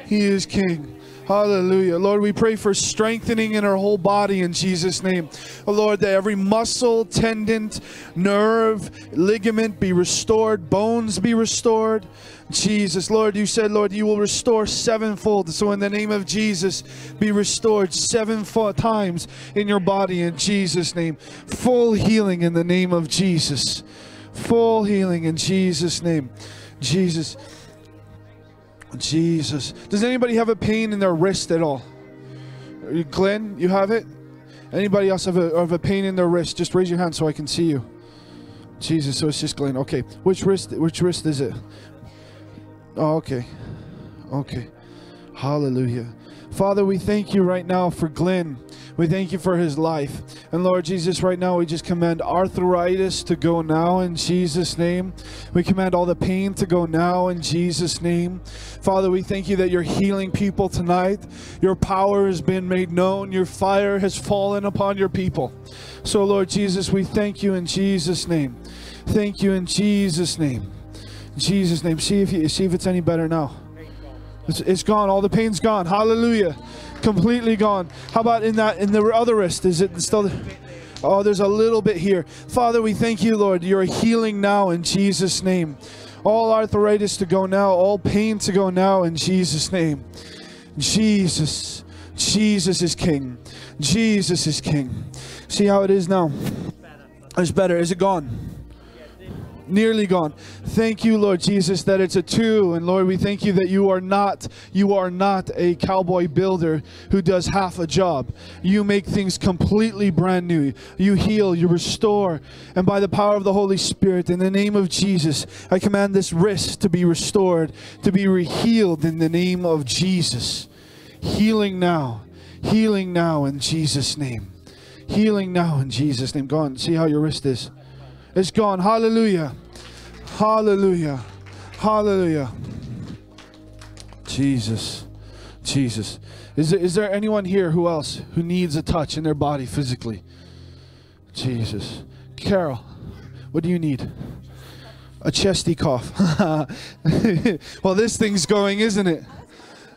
He is King. Hallelujah. Lord, we pray for strengthening in her whole body in Jesus' name. Oh, Lord, that every muscle, tendon, nerve, ligament be restored, bones be restored. Jesus, Lord, you said, Lord, you will restore sevenfold. So, in the name of Jesus, be restored sevenfold times in your body in Jesus' name. Full healing in the name of Jesus. Full healing in Jesus' name. Jesus. Jesus. Does anybody have a pain in their wrist at all? Glenn, you have it? Anybody else have a, have a pain in their wrist? Just raise your hand so I can see you. Jesus, so it's just Glenn. Okay. Which wrist which wrist is it? Oh, okay. Okay. Hallelujah. Father, we thank you right now for Glenn. We thank you for his life. And Lord Jesus, right now we just command arthritis to go now in Jesus' name. We command all the pain to go now in Jesus' name. Father, we thank you that you're healing people tonight. Your power has been made known. Your fire has fallen upon your people. So, Lord Jesus, we thank you in Jesus' name. Thank you in Jesus' name. In Jesus' name. See if you see if it's any better now. It's, it's gone. All the pain's gone. Hallelujah. Completely gone. How about in that in the other wrist? Is it still? Oh, there's a little bit here. Father, we thank you, Lord. You're healing now in Jesus' name. All arthritis to go now, all pain to go now in Jesus' name. Jesus. Jesus is King. Jesus is King. See how it is now? It's better. Is it gone? Nearly gone. Thank you, Lord Jesus, that it's a two. And Lord, we thank you that you are not, you are not a cowboy builder who does half a job. You make things completely brand new. You heal, you restore. And by the power of the Holy Spirit, in the name of Jesus, I command this wrist to be restored, to be healed in the name of Jesus. Healing now. Healing now in Jesus' name. Healing now in Jesus' name. Go on, see how your wrist is. It's gone. Hallelujah. Hallelujah. Hallelujah. Jesus. Jesus. Is there, is there anyone here who else who needs a touch in their body physically? Jesus. Carol, what do you need? A chesty cough. well, this thing's going, isn't it?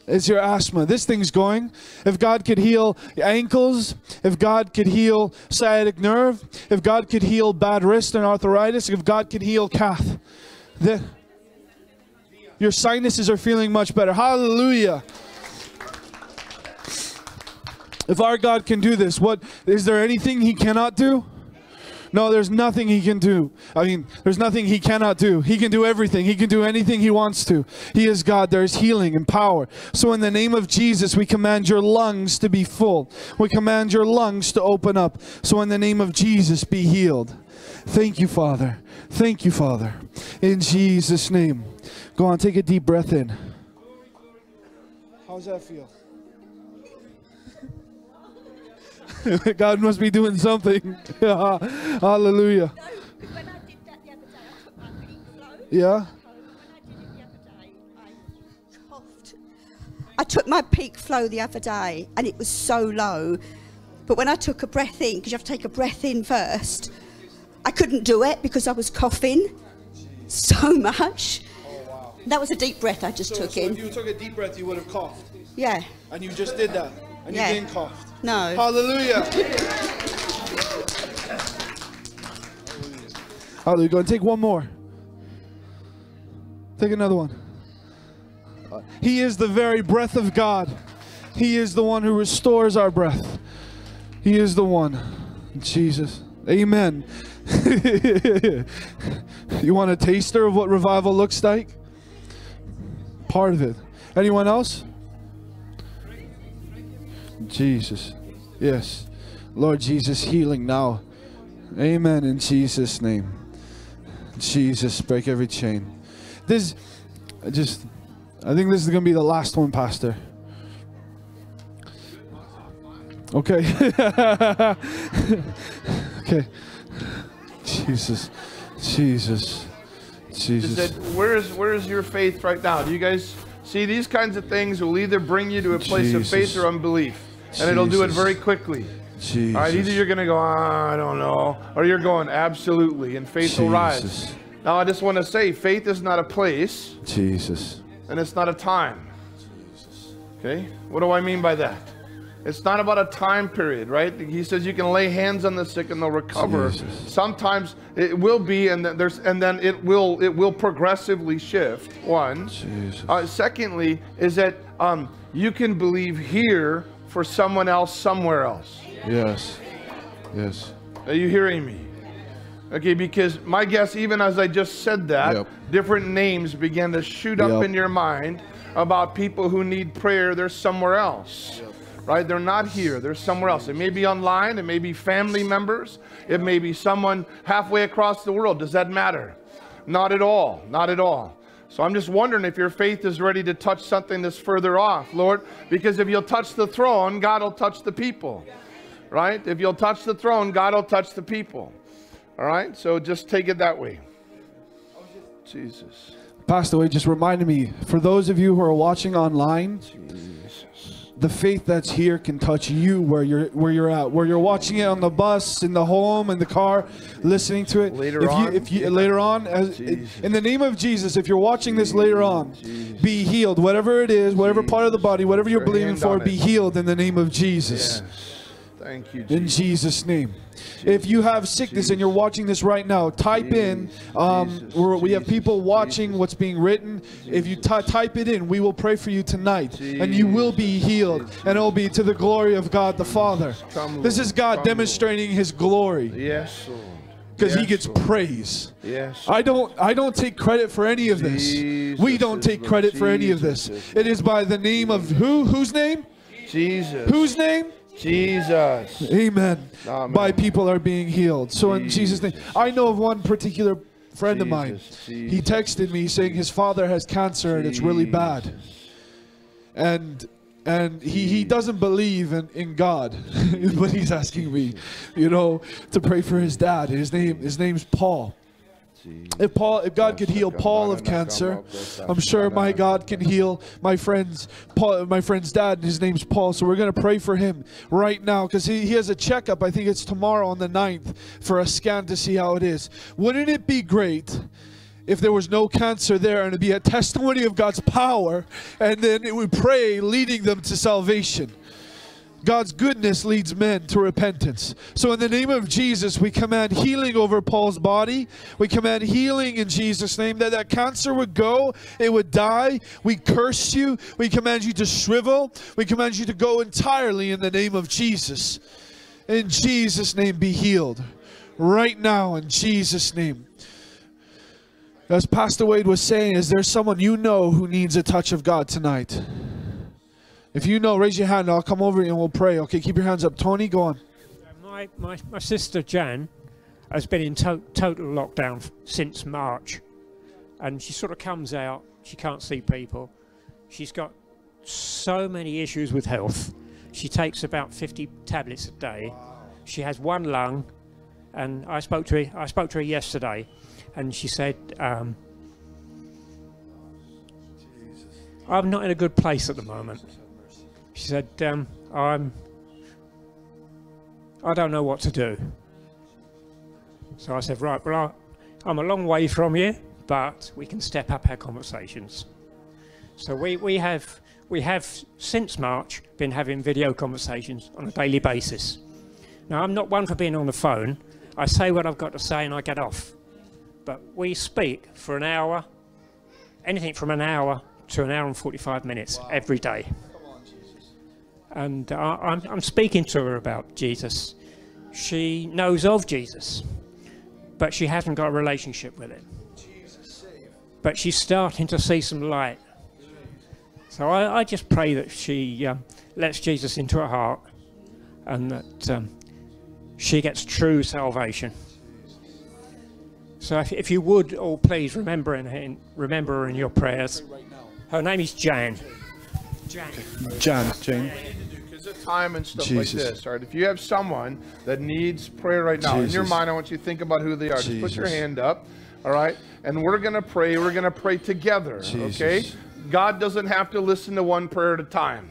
It's your asthma. This thing's going. If God could heal ankles, if God could heal sciatic nerve, if God could heal bad wrist and arthritis, if God could heal Kath, then your sinuses are feeling much better. Hallelujah. If our God can do this, what is there anything he cannot do? No, there's nothing he can do. I mean, there's nothing he cannot do. He can do everything. He can do anything he wants to. He is God. There's healing and power. So, in the name of Jesus, we command your lungs to be full. We command your lungs to open up. So, in the name of Jesus, be healed. Thank you, Father. Thank you, Father. In Jesus' name. Go on, take a deep breath in. How's that feel? God must be doing something. Hallelujah. Yeah? I took my peak flow the other day and it was so low. But when I took a breath in, because you have to take a breath in first, I couldn't do it because I was coughing so much. That was a deep breath I just took in. if you took a deep breath, you would have coughed. Yeah. And you just did that. And Yeah. you didn't cough. No. Hallelujah. Hallelujah. Go and take one more. Take another one. He is the very breath of God. He is the one who restores our breath. He is the one. Jesus. Amen. you want a taster of what revival looks like? Part of it. Anyone else? Jesus. Yes. Lord Jesus, healing now. Amen in Jesus' name. Jesus, break every chain. This, I just, I think this is going to be the last one, Pastor. Okay. okay. Jesus. Jesus. Jesus. that where is where is your faith right now? Do you guys see these kinds of things will either bring you to a place of faith or unbelief, and it'll do it very quickly. Jesus. All right, either you're going to go, ah, I don't know, or you're going absolutely, and faith will rise. Now, I just want to say, faith is not a place, Jesus. and it's not a time. Okay? What do I mean by that? It's not about a time period, right? He says you can lay hands on the sick and they'll recover. Jesus. Sometimes it will be, and then there's, and then it will, it will progressively shift. One. Uh, secondly, is that um, you can believe here for someone else somewhere else. Yes. Yes. Are you hearing me? Okay, because my guess, even as I just said that, Yep. different names began to shoot up Yep. in your mind about people who need prayer. They're somewhere else, right? They're not here. They're somewhere else. It may be online. It may be family members. It may be someone halfway across the world. Does that matter? Not at all. Not at all. So I'm just wondering if your faith is ready to touch something that's further off, Lord, because if you'll touch the throne, God will touch the people, right? If you'll touch the throne, God will touch the people. All right? So just take it that way. Jesus. Pastor Wade just reminded me for those of you who are watching online, the faith that's here can touch you where you're where you're at. Where you're watching it on the bus, in the home, in the car, listening to it. Later if on? you if you later on as, in the name of Jesus, if you're watching this later on, be healed. Whatever it is, whatever part of the body, whatever you're believing for, be healed in the name of Jesus. Thank you, In Jesus' name. If you have sickness and you're watching this right now, type in. Um, we're, we have people watching what's being written. If you ty- type it in, we will pray for you tonight, and you will be healed, and it will be to the glory of God the Father. Come, This is God Come, demonstrating His glory Yes, Lord. because He gets Lord. praise. Yes. I don't. I don't take credit for any of this. we don't take credit for any of this. It is by the name of who? Whose name? Jesus. Whose name? Jesus. Amen. Amen. By people are being healed. So in Jesus' name, I know of one particular friend of mine. He texted me saying his father has cancer and it's really bad. And and he, he doesn't believe in, in God, but he's asking me, you know, to pray for his dad. His name his name's Paul. If Paul, if God could heal Paul of cancer, I'm sure my God can heal my friend's Paul, my friend's dad. His name's Paul, so we're gonna pray for him right now because he, he has a checkup. I think it's tomorrow on the 9th for a scan to see how it is. Wouldn't it be great? If there was no cancer there and it'd be a testimony of God's power, and then it would pray leading them to salvation. God's goodness leads men to repentance. So, in the name of Jesus, we command healing over Paul's body. We command healing in Jesus' name that that cancer would go, it would die. We curse you. We command you to shrivel. We command you to go entirely in the name of Jesus. In Jesus' name, be healed. Right now, in Jesus' name. As Pastor Wade was saying, is there someone you know who needs a touch of God tonight? If you know, raise your hand. I'll come over and we'll pray. Okay, keep your hands up. Tony, go on. My, my, my sister Jan has been in to- total lockdown since March. And she sort of comes out, she can't see people. She's got so many issues with health. She takes about 50 tablets a day. She has one lung. And I spoke to her, I spoke to her yesterday, and she said, um, I'm not in a good place at the moment. She said, um, I'm I don't know what to do. So I said, right, well, I, I'm a long way from you, but we can step up our conversations. So we, we have we have since March been having video conversations on a daily basis. Now I'm not one for being on the phone. I say what I've got to say and I get off. But we speak for an hour, anything from an hour to an hour and 45 minutes every day. And I, I'm, I'm speaking to her about Jesus. She knows of Jesus, but she hasn't got a relationship with him. But she's starting to see some light. So I, I just pray that she um, lets Jesus into her heart and that um, she gets true salvation. So if, if you would all please remember, in, remember her in your prayers. Her name is Jan. Jan. Jan, Jane. Of time and stuff Jesus. like this, all right? If you have someone that needs prayer right now, in your mind, I want you to think about who they are. Just put your hand up, all right? And we're going to pray. We're going to pray together, okay? God doesn't have to listen to one prayer at a time.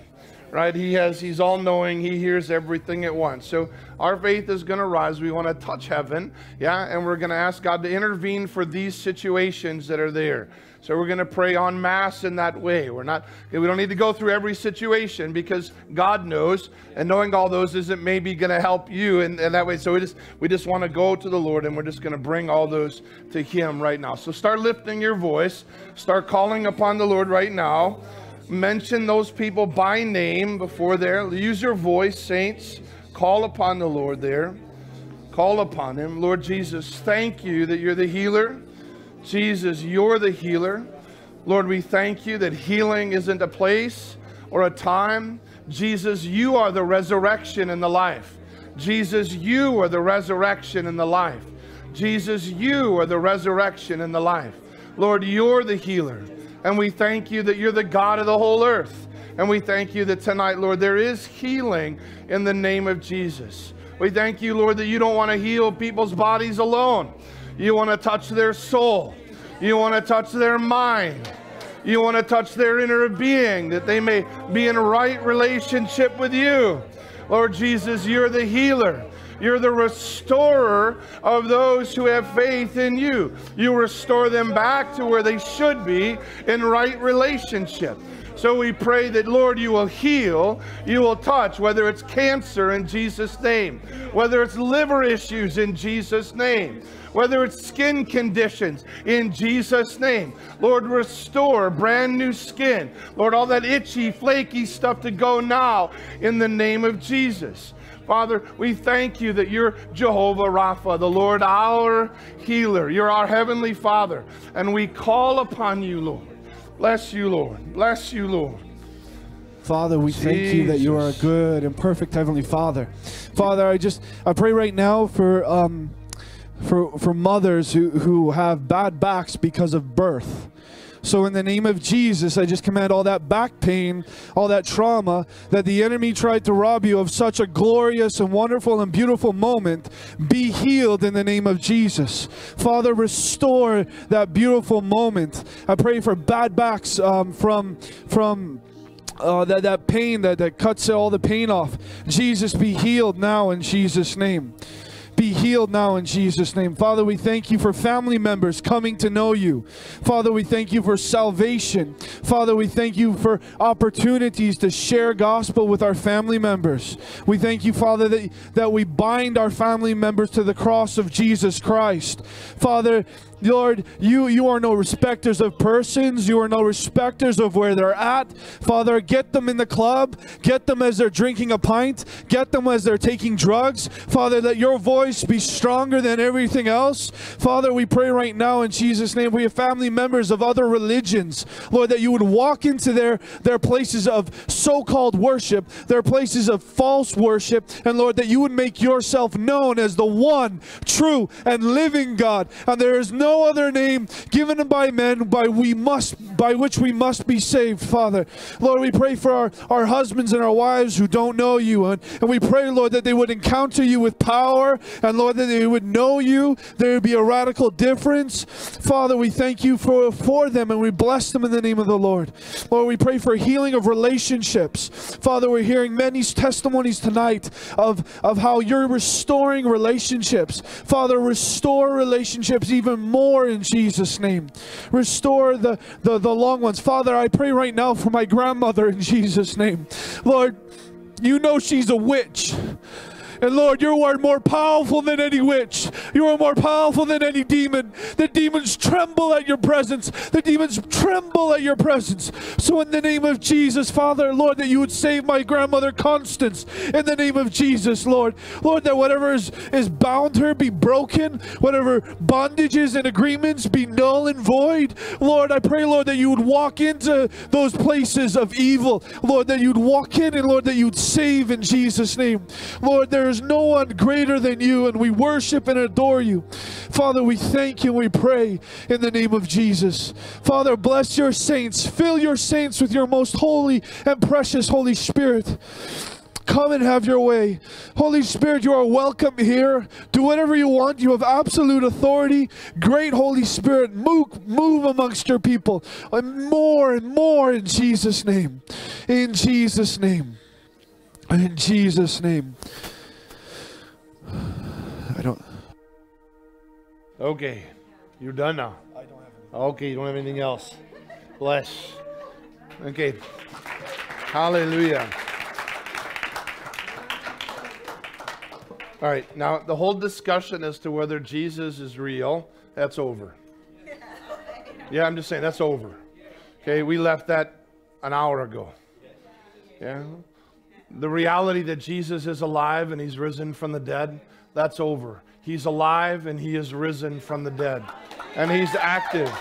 right? He has, he's all knowing. He hears everything at once. So our faith is going to rise. We want to touch heaven, yeah, and we're going to ask God to intervene for these situations that are there. So we're going to pray en masse in that way. We're not, we don't need to go through every situation because God knows, and knowing all those isn't maybe going to help you in, in that way. So we just, we just want to go to the Lord and we're just going to bring all those to Him right now. So start lifting your voice, start calling upon the Lord right now. Mention those people by name before there. Use your voice, saints. Call upon the Lord there. Call upon Him. Lord Jesus, thank you that you're the healer. Jesus, you're the healer. Lord, we thank you that healing isn't a place or a time. Jesus, you are the resurrection and the life. Jesus, you are the resurrection and the life. Jesus, you are the resurrection and the life. Lord, you're the healer. And we thank you that you're the God of the whole earth. And we thank you that tonight, Lord, there is healing in the name of Jesus. We thank you, Lord, that you don't want to heal people's bodies alone. You want to touch their soul. You want to touch their mind. You want to touch their inner being that they may be in right relationship with you. Lord Jesus, you're the healer. You're the restorer of those who have faith in you. You restore them back to where they should be in right relationship. So we pray that, Lord, you will heal, you will touch, whether it's cancer in Jesus' name, whether it's liver issues in Jesus' name, whether it's skin conditions in Jesus' name. Lord, restore brand new skin. Lord, all that itchy, flaky stuff to go now in the name of Jesus. Father, we thank you that you're Jehovah Rapha, the Lord, our healer. You're our heavenly Father. And we call upon you, Lord. Bless you, Lord. Bless you, Lord. Father, we thank you that you are a good and perfect heavenly Father. Father, I just I pray right now for um for for mothers who who have bad backs because of birth. So, in the name of Jesus, I just command all that back pain, all that trauma that the enemy tried to rob you of such a glorious and wonderful and beautiful moment be healed in the name of Jesus. Father, restore that beautiful moment. I pray for bad backs um, from, from, uh, that, that pain that, that cuts all the pain off. Jesus, be healed now in Jesus' name be healed now in Jesus' name. Father, we thank you for family members coming to know you. Father, we thank you for salvation. Father, we thank you for opportunities to share gospel with our family members. We thank you, Father, that, that we bind our family members to the cross of Jesus Christ. Father, Lord, you, you are no respecters of persons. You are no respecters of where they're at. Father, get them in the club. Get them as they're drinking a pint. Get them as they're taking drugs. Father, let your voice be stronger than everything else. Father, we pray right now in Jesus' name. We have family members of other religions. Lord, that you would walk into their, their places of so-called worship, their places of false worship. And Lord, that you would make yourself known as the one true and living God. And there is no other name given by men by we must by which we must be saved, Father. Lord, we pray for our, our husbands and our wives who don't know you. And, and we pray, Lord, that they would encounter you with power. And Lord, that they would know you. There would be a radical difference. Father, we thank you for, for them and we bless them in the name of the Lord. Lord, we pray for healing of relationships. Father, we're hearing many testimonies tonight of, of how you're restoring relationships. Father, restore relationships even more in Jesus' name. Restore the, the, the long ones. Father, I pray right now for my grandmother in Jesus' name. Lord, you know she's a witch. And Lord, you are more powerful than any witch. You are more powerful than any demon. The demons tremble at your presence. The demons tremble at your presence. So, in the name of Jesus, Father, Lord, that you would save my grandmother Constance. In the name of Jesus, Lord. Lord, that whatever is, is bound her be broken. Whatever bondages and agreements be null and void. Lord, I pray, Lord, that you would walk into those places of evil. Lord, that you'd walk in and Lord, that you'd save in Jesus' name. Lord, there is no one greater than you, and we worship and adore you. Father, we thank you and we pray in the name of Jesus. Father, bless your saints. Fill your saints with your most holy and precious Holy Spirit. Come and have your way. Holy Spirit, you are welcome here. Do whatever you want. You have absolute authority. Great Holy Spirit, move, move amongst your people. And more and more in Jesus' name. In Jesus' name. In Jesus' name. I don't. Okay, you're done now. I don't have anything. Okay, you don't have anything else. Bless. Okay. Hallelujah. All right, now the whole discussion as to whether Jesus is real, that's over. Yeah, I'm just saying that's over. Okay, we left that an hour ago. Yeah. The reality that Jesus is alive and he's risen from the dead, that's over. He's alive and he is risen from the dead. And he's active.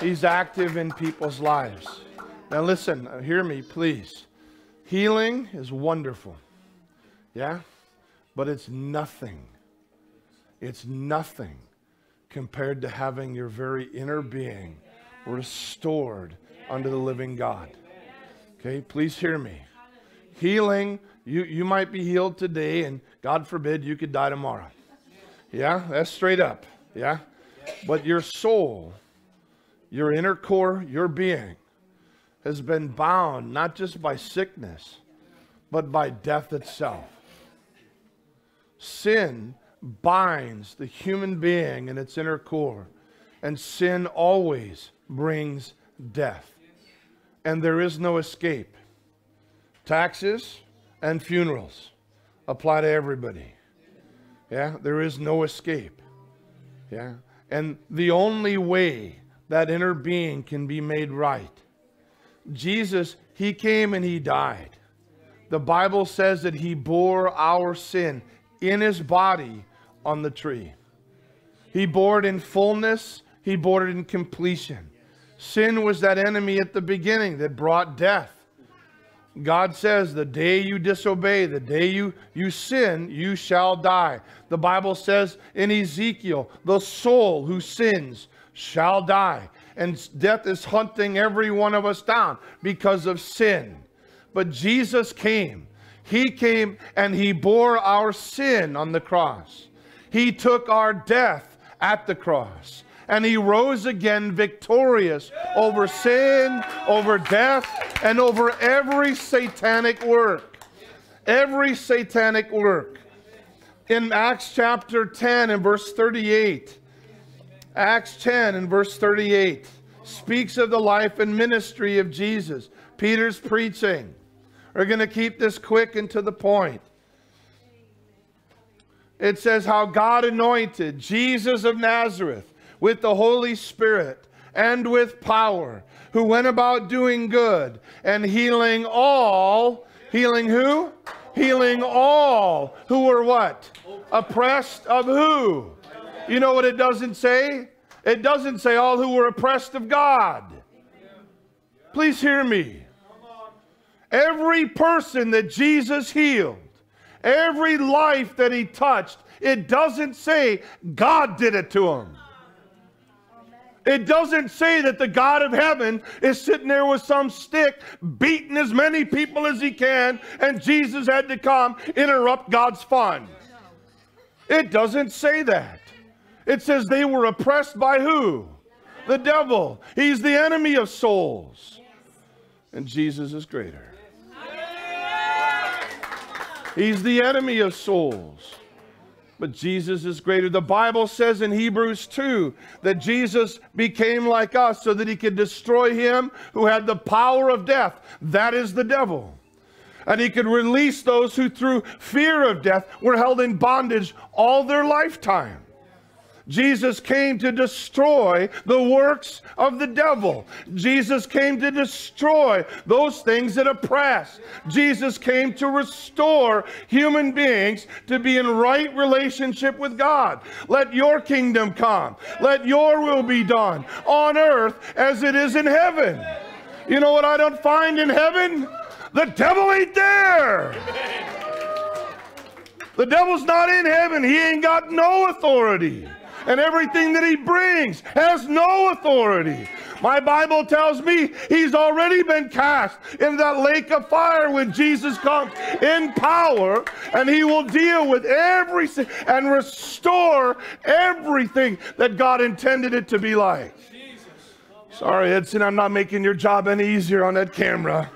He's active in people's lives. Now, listen, uh, hear me, please. Healing is wonderful. Yeah? But it's nothing. It's nothing compared to having your very inner being restored unto the living God. Okay, please hear me. Healing, you, you might be healed today, and God forbid you could die tomorrow. Yeah, that's straight up. Yeah? But your soul, your inner core, your being, has been bound not just by sickness, but by death itself. Sin binds the human being in its inner core, and sin always brings death. And there is no escape. Taxes and funerals apply to everybody. Yeah, there is no escape. Yeah, and the only way that inner being can be made right, Jesus, He came and He died. The Bible says that He bore our sin in His body on the tree. He bore it in fullness, He bore it in completion. Sin was that enemy at the beginning that brought death. God says, the day you disobey, the day you, you sin, you shall die. The Bible says in Ezekiel, the soul who sins shall die. And death is hunting every one of us down because of sin. But Jesus came. He came and he bore our sin on the cross. He took our death at the cross and he rose again victorious over sin, over death, and over every satanic work. Every satanic work. In Acts chapter 10 and verse 38, Acts 10 and verse 38 speaks of the life and ministry of Jesus. Peter's preaching. We're going to keep this quick and to the point. It says how God anointed Jesus of Nazareth with the Holy Spirit and with power, who went about doing good and healing all. Healing who? Healing all who were what? Oppressed of who? You know what it doesn't say? It doesn't say all who were oppressed of God. Please hear me. Every person that Jesus healed, every life that he touched, it doesn't say God did it to him. It doesn't say that the God of heaven is sitting there with some stick beating as many people as he can and Jesus had to come interrupt God's fun. It doesn't say that. It says they were oppressed by who? The devil. He's the enemy of souls. And Jesus is greater. He's the enemy of souls but Jesus is greater. The Bible says in Hebrews 2 that Jesus became like us so that he could destroy him who had the power of death. That is the devil. And he could release those who, through fear of death, were held in bondage all their lifetime. Jesus came to destroy the works of the devil. Jesus came to destroy those things that oppress. Jesus came to restore human beings to be in right relationship with God. Let your kingdom come. Let your will be done on earth as it is in heaven. You know what I don't find in heaven? The devil ain't there. The devil's not in heaven. He ain't got no authority and everything that he brings has no authority. My Bible tells me he's already been cast in that lake of fire when Jesus comes in power and he will deal with everything and restore everything that God intended it to be like. Sorry, Edson, I'm not making your job any easier on that camera.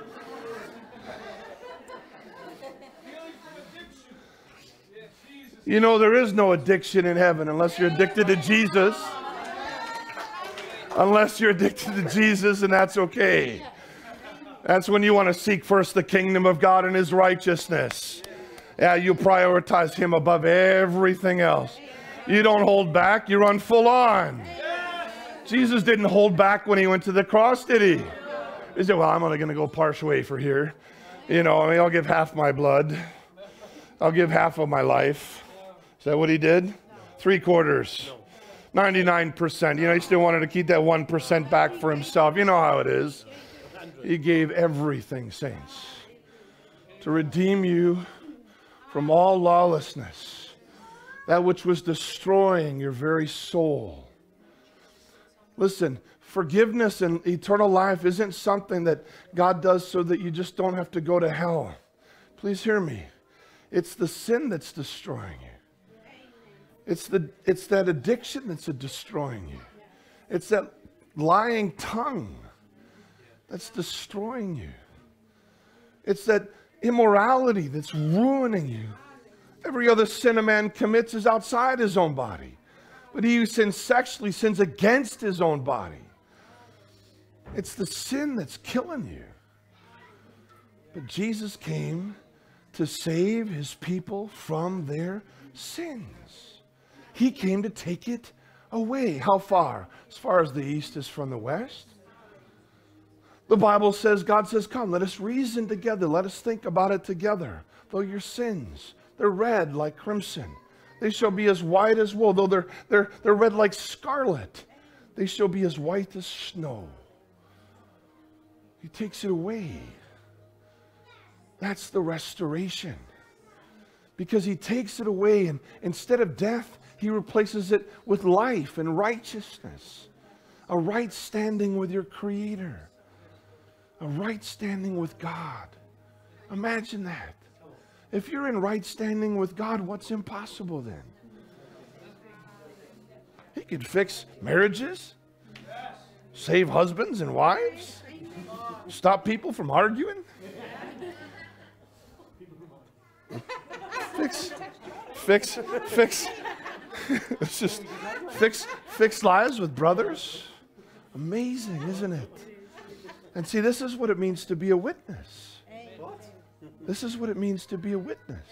You know, there is no addiction in heaven unless you're addicted to Jesus. Unless you're addicted to Jesus, and that's okay. That's when you want to seek first the kingdom of God and his righteousness. Yeah, you prioritize him above everything else. You don't hold back, you run full on. Jesus didn't hold back when he went to the cross, did he? He said, Well, I'm only going to go partial way for here. You know, I mean, I'll give half my blood, I'll give half of my life. Is that what he did? Three quarters. 99%. You know, he still wanted to keep that 1% back for himself. You know how it is. He gave everything, saints, to redeem you from all lawlessness, that which was destroying your very soul. Listen, forgiveness and eternal life isn't something that God does so that you just don't have to go to hell. Please hear me. It's the sin that's destroying you. It's, the, it's that addiction that's destroying you. It's that lying tongue that's destroying you. It's that immorality that's ruining you. Every other sin a man commits is outside his own body. But he who sins sexually sins against his own body. It's the sin that's killing you. But Jesus came to save his people from their sins. He came to take it away. How far? As far as the east is from the west. The Bible says, God says, Come, let us reason together. Let us think about it together. Though your sins, they're red like crimson, they shall be as white as wool. Though they're, they're, they're red like scarlet, they shall be as white as snow. He takes it away. That's the restoration. Because he takes it away, and instead of death, he replaces it with life and righteousness, a right standing with your Creator, a right standing with God. Imagine that. If you're in right standing with God, what's impossible then? He could fix marriages, save husbands and wives, stop people from arguing. fix, fix, fix. it's just fix, fix lives with brothers. Amazing, isn't it? And see, this is what it means to be a witness. This is what it means to be a witness.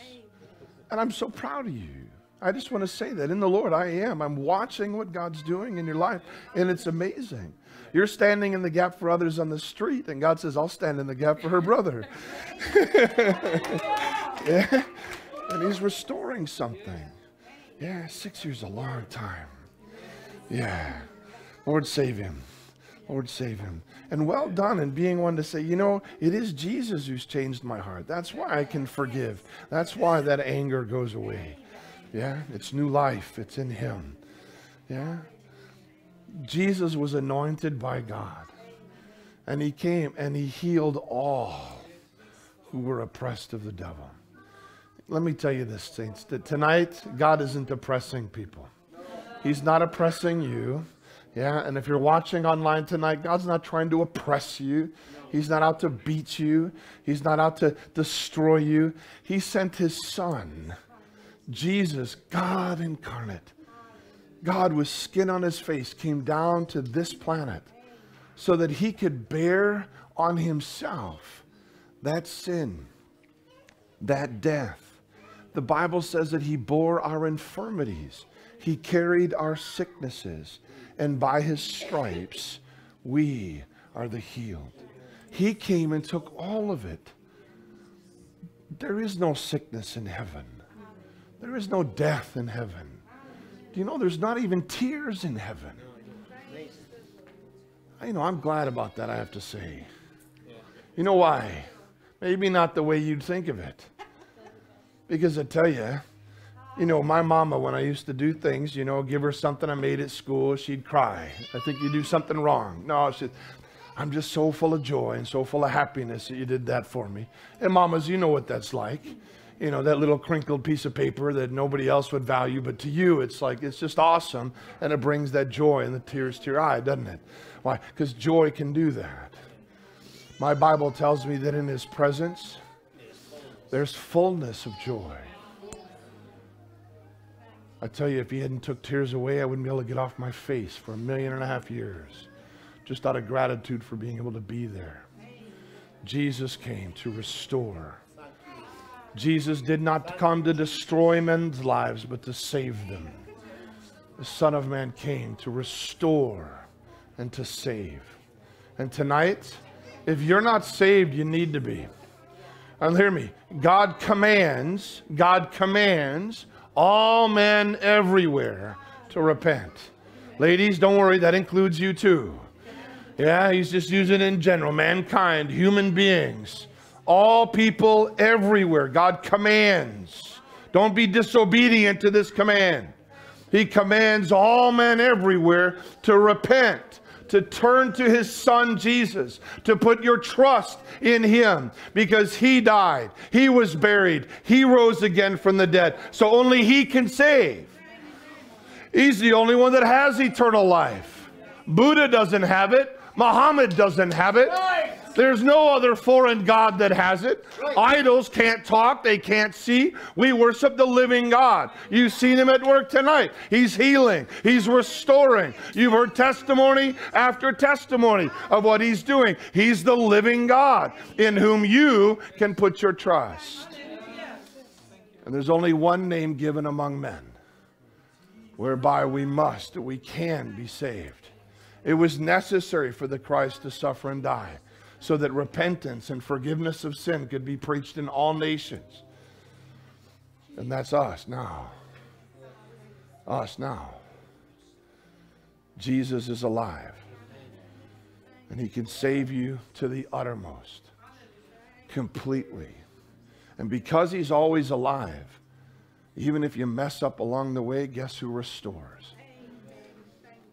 And I'm so proud of you. I just want to say that in the Lord, I am. I'm watching what God's doing in your life, and it's amazing. You're standing in the gap for others on the street, and God says, I'll stand in the gap for her brother. yeah. And He's restoring something. Yeah, six years a long time. Yeah. Lord, save him. Lord, save him. And well done in being one to say, you know, it is Jesus who's changed my heart. That's why I can forgive. That's why that anger goes away. Yeah, it's new life, it's in him. Yeah. Jesus was anointed by God. And he came and he healed all who were oppressed of the devil. Let me tell you this, saints, that tonight God isn't oppressing people. He's not oppressing you. Yeah, and if you're watching online tonight, God's not trying to oppress you. He's not out to beat you. He's not out to destroy you. He sent his son, Jesus, God incarnate. God with skin on his face came down to this planet so that he could bear on himself that sin, that death. The Bible says that he bore our infirmities. He carried our sicknesses and by his stripes we are the healed. He came and took all of it. There is no sickness in heaven. There is no death in heaven. Do you know there's not even tears in heaven? You know, I'm glad about that, I have to say. You know why? Maybe not the way you'd think of it. Because I tell you, you know, my mama, when I used to do things, you know, give her something I made at school, she'd cry. I think you do something wrong. No, she I'm just so full of joy and so full of happiness that you did that for me. And mamas, you know what that's like. You know, that little crinkled piece of paper that nobody else would value, but to you, it's like, it's just awesome. And it brings that joy and the tears to your eye, doesn't it? Why? Because joy can do that. My Bible tells me that in His presence, there's fullness of joy. I tell you, if he hadn't took tears away, I wouldn't be able to get off my face for a million and a half years, just out of gratitude for being able to be there. Jesus came to restore. Jesus did not come to destroy men's lives, but to save them. The Son of Man came to restore and to save. And tonight, if you're not saved, you need to be. And hear me. God commands, God commands all men everywhere to repent. Ladies, don't worry, that includes you too. Yeah, he's just using in general. Mankind, human beings, all people everywhere. God commands. Don't be disobedient to this command. He commands all men everywhere to repent, to turn to his son Jesus, to put your trust in him because he died, he was buried, he rose again from the dead. So only he can save. He's the only one that has eternal life. Buddha doesn't have it. Muhammad doesn't have it. There's no other foreign God that has it. Idols can't talk, they can't see. We worship the living God. You've seen him at work tonight. He's healing, he's restoring. You've heard testimony after testimony of what he's doing. He's the living God in whom you can put your trust. And there's only one name given among men whereby we must, we can be saved. It was necessary for the Christ to suffer and die so that repentance and forgiveness of sin could be preached in all nations. And that's us now. Us now. Jesus is alive. And he can save you to the uttermost, completely. And because he's always alive, even if you mess up along the way, guess who restores?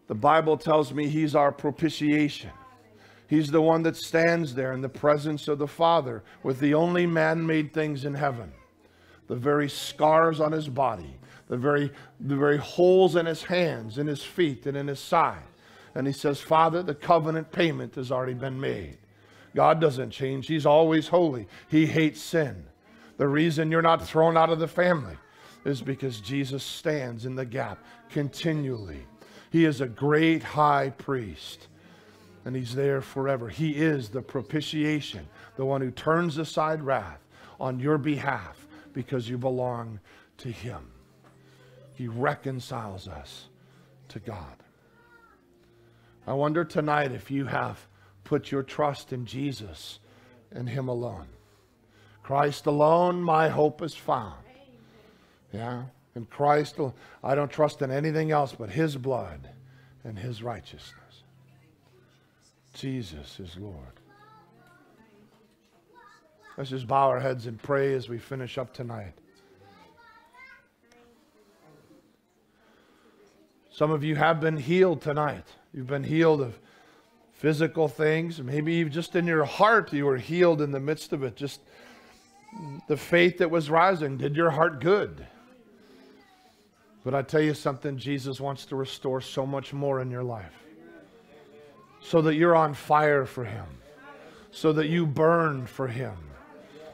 The Bible tells me he's our propitiation. He's the one that stands there in the presence of the Father with the only man made things in heaven the very scars on his body, the very, the very holes in his hands, in his feet, and in his side. And he says, Father, the covenant payment has already been made. God doesn't change, He's always holy. He hates sin. The reason you're not thrown out of the family is because Jesus stands in the gap continually. He is a great high priest and he's there forever. He is the propitiation, the one who turns aside wrath on your behalf because you belong to him. He reconciles us to God. I wonder tonight if you have put your trust in Jesus and him alone. Christ alone, my hope is found. Yeah? In Christ, I don't trust in anything else but his blood and his righteousness. Jesus is Lord. Let's just bow our heads and pray as we finish up tonight. Some of you have been healed tonight. You've been healed of physical things. Maybe just in your heart, you were healed in the midst of it. Just the faith that was rising did your heart good. But I tell you something, Jesus wants to restore so much more in your life so that you're on fire for Him, so that you burn for Him,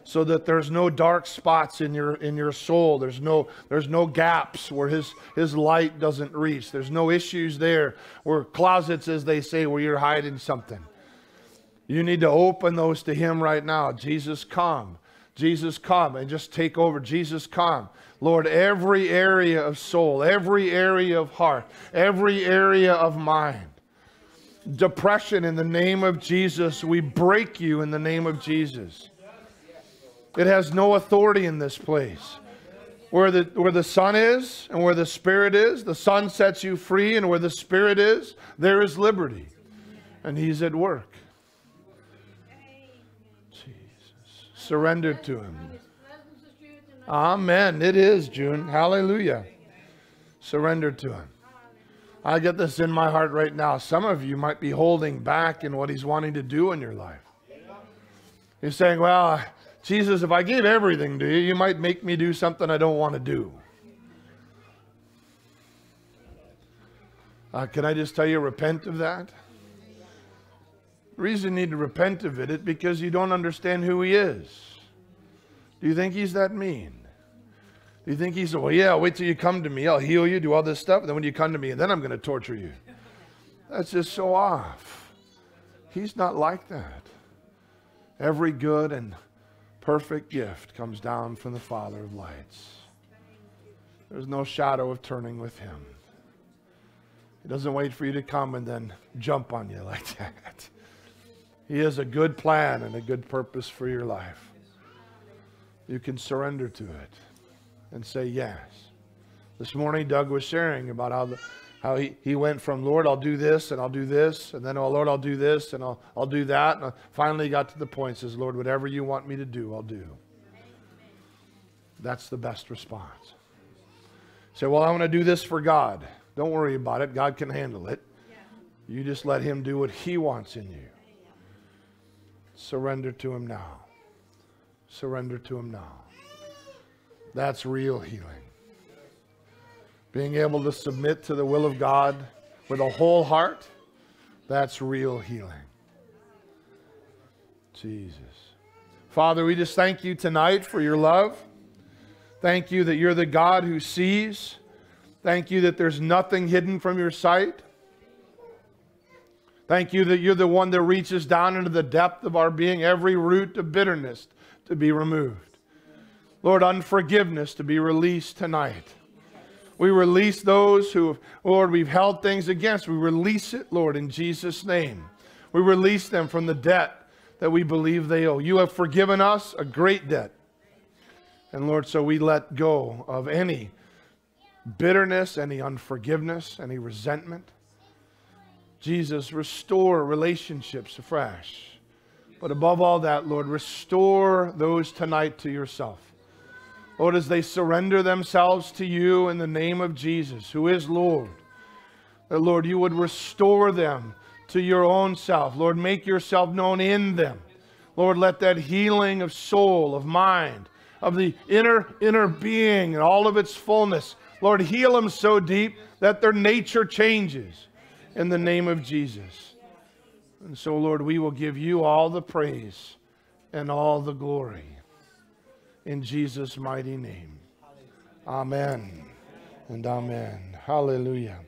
so that there's no dark spots in your in your soul. There's no there's no gaps where His His light doesn't reach. There's no issues there or closets, as they say, where you're hiding something. You need to open those to Him right now. Jesus, come. Jesus, come and just take over. Jesus, come. Lord, every area of soul, every area of heart, every area of mind depression in the name of Jesus. We break you in the name of Jesus. It has no authority in this place. Where the, where the Son is and where the Spirit is, the Son sets you free, and where the Spirit is, there is liberty. And He's at work. Jesus. Surrender to Him. Amen. It is June. Hallelujah. Surrender to Him. I get this in my heart right now. Some of you might be holding back in what He's wanting to do in your life. You're saying, Well, Jesus, if I gave everything to you, you might make me do something I don't want to do. Uh, can I just tell you, repent of that? The reason you need to repent of it is because you don't understand who He is. Do you think He's that mean? You think he's, well, yeah, wait till you come to me. I'll heal you, do all this stuff. And then when you come to me, and then I'm going to torture you. That's just so off. He's not like that. Every good and perfect gift comes down from the Father of lights. There's no shadow of turning with him. He doesn't wait for you to come and then jump on you like that. He has a good plan and a good purpose for your life. You can surrender to it and say yes. This morning, Doug was sharing about how, the, how he, he went from, Lord, I'll do this and I'll do this, and then, oh, Lord, I'll do this and I'll, I'll do that. And I finally got to the point, says, Lord, whatever you want me to do, I'll do. That's the best response. Say, well, I want to do this for God. Don't worry about it. God can handle it. You just let Him do what He wants in you. Surrender to Him now. Surrender to Him now. That's real healing. Being able to submit to the will of God with a whole heart, that's real healing. Jesus. Father, we just thank you tonight for your love. Thank you that you're the God who sees. Thank you that there's nothing hidden from your sight. Thank you that you're the one that reaches down into the depth of our being, every root of bitterness to be removed. Lord, unforgiveness to be released tonight. We release those who, Lord, we've held things against. We release it, Lord, in Jesus' name. We release them from the debt that we believe they owe. You have forgiven us a great debt. And Lord, so we let go of any bitterness, any unforgiveness, any resentment. Jesus, restore relationships afresh. But above all that, Lord, restore those tonight to yourself. Lord, as they surrender themselves to you in the name of Jesus, who is Lord, that, Lord, you would restore them to your own self. Lord, make yourself known in them. Lord, let that healing of soul, of mind, of the inner, inner being and all of its fullness, Lord, heal them so deep that their nature changes in the name of Jesus. And so, Lord, we will give you all the praise and all the glory in Jesus' mighty name. Amen and amen. Hallelujah.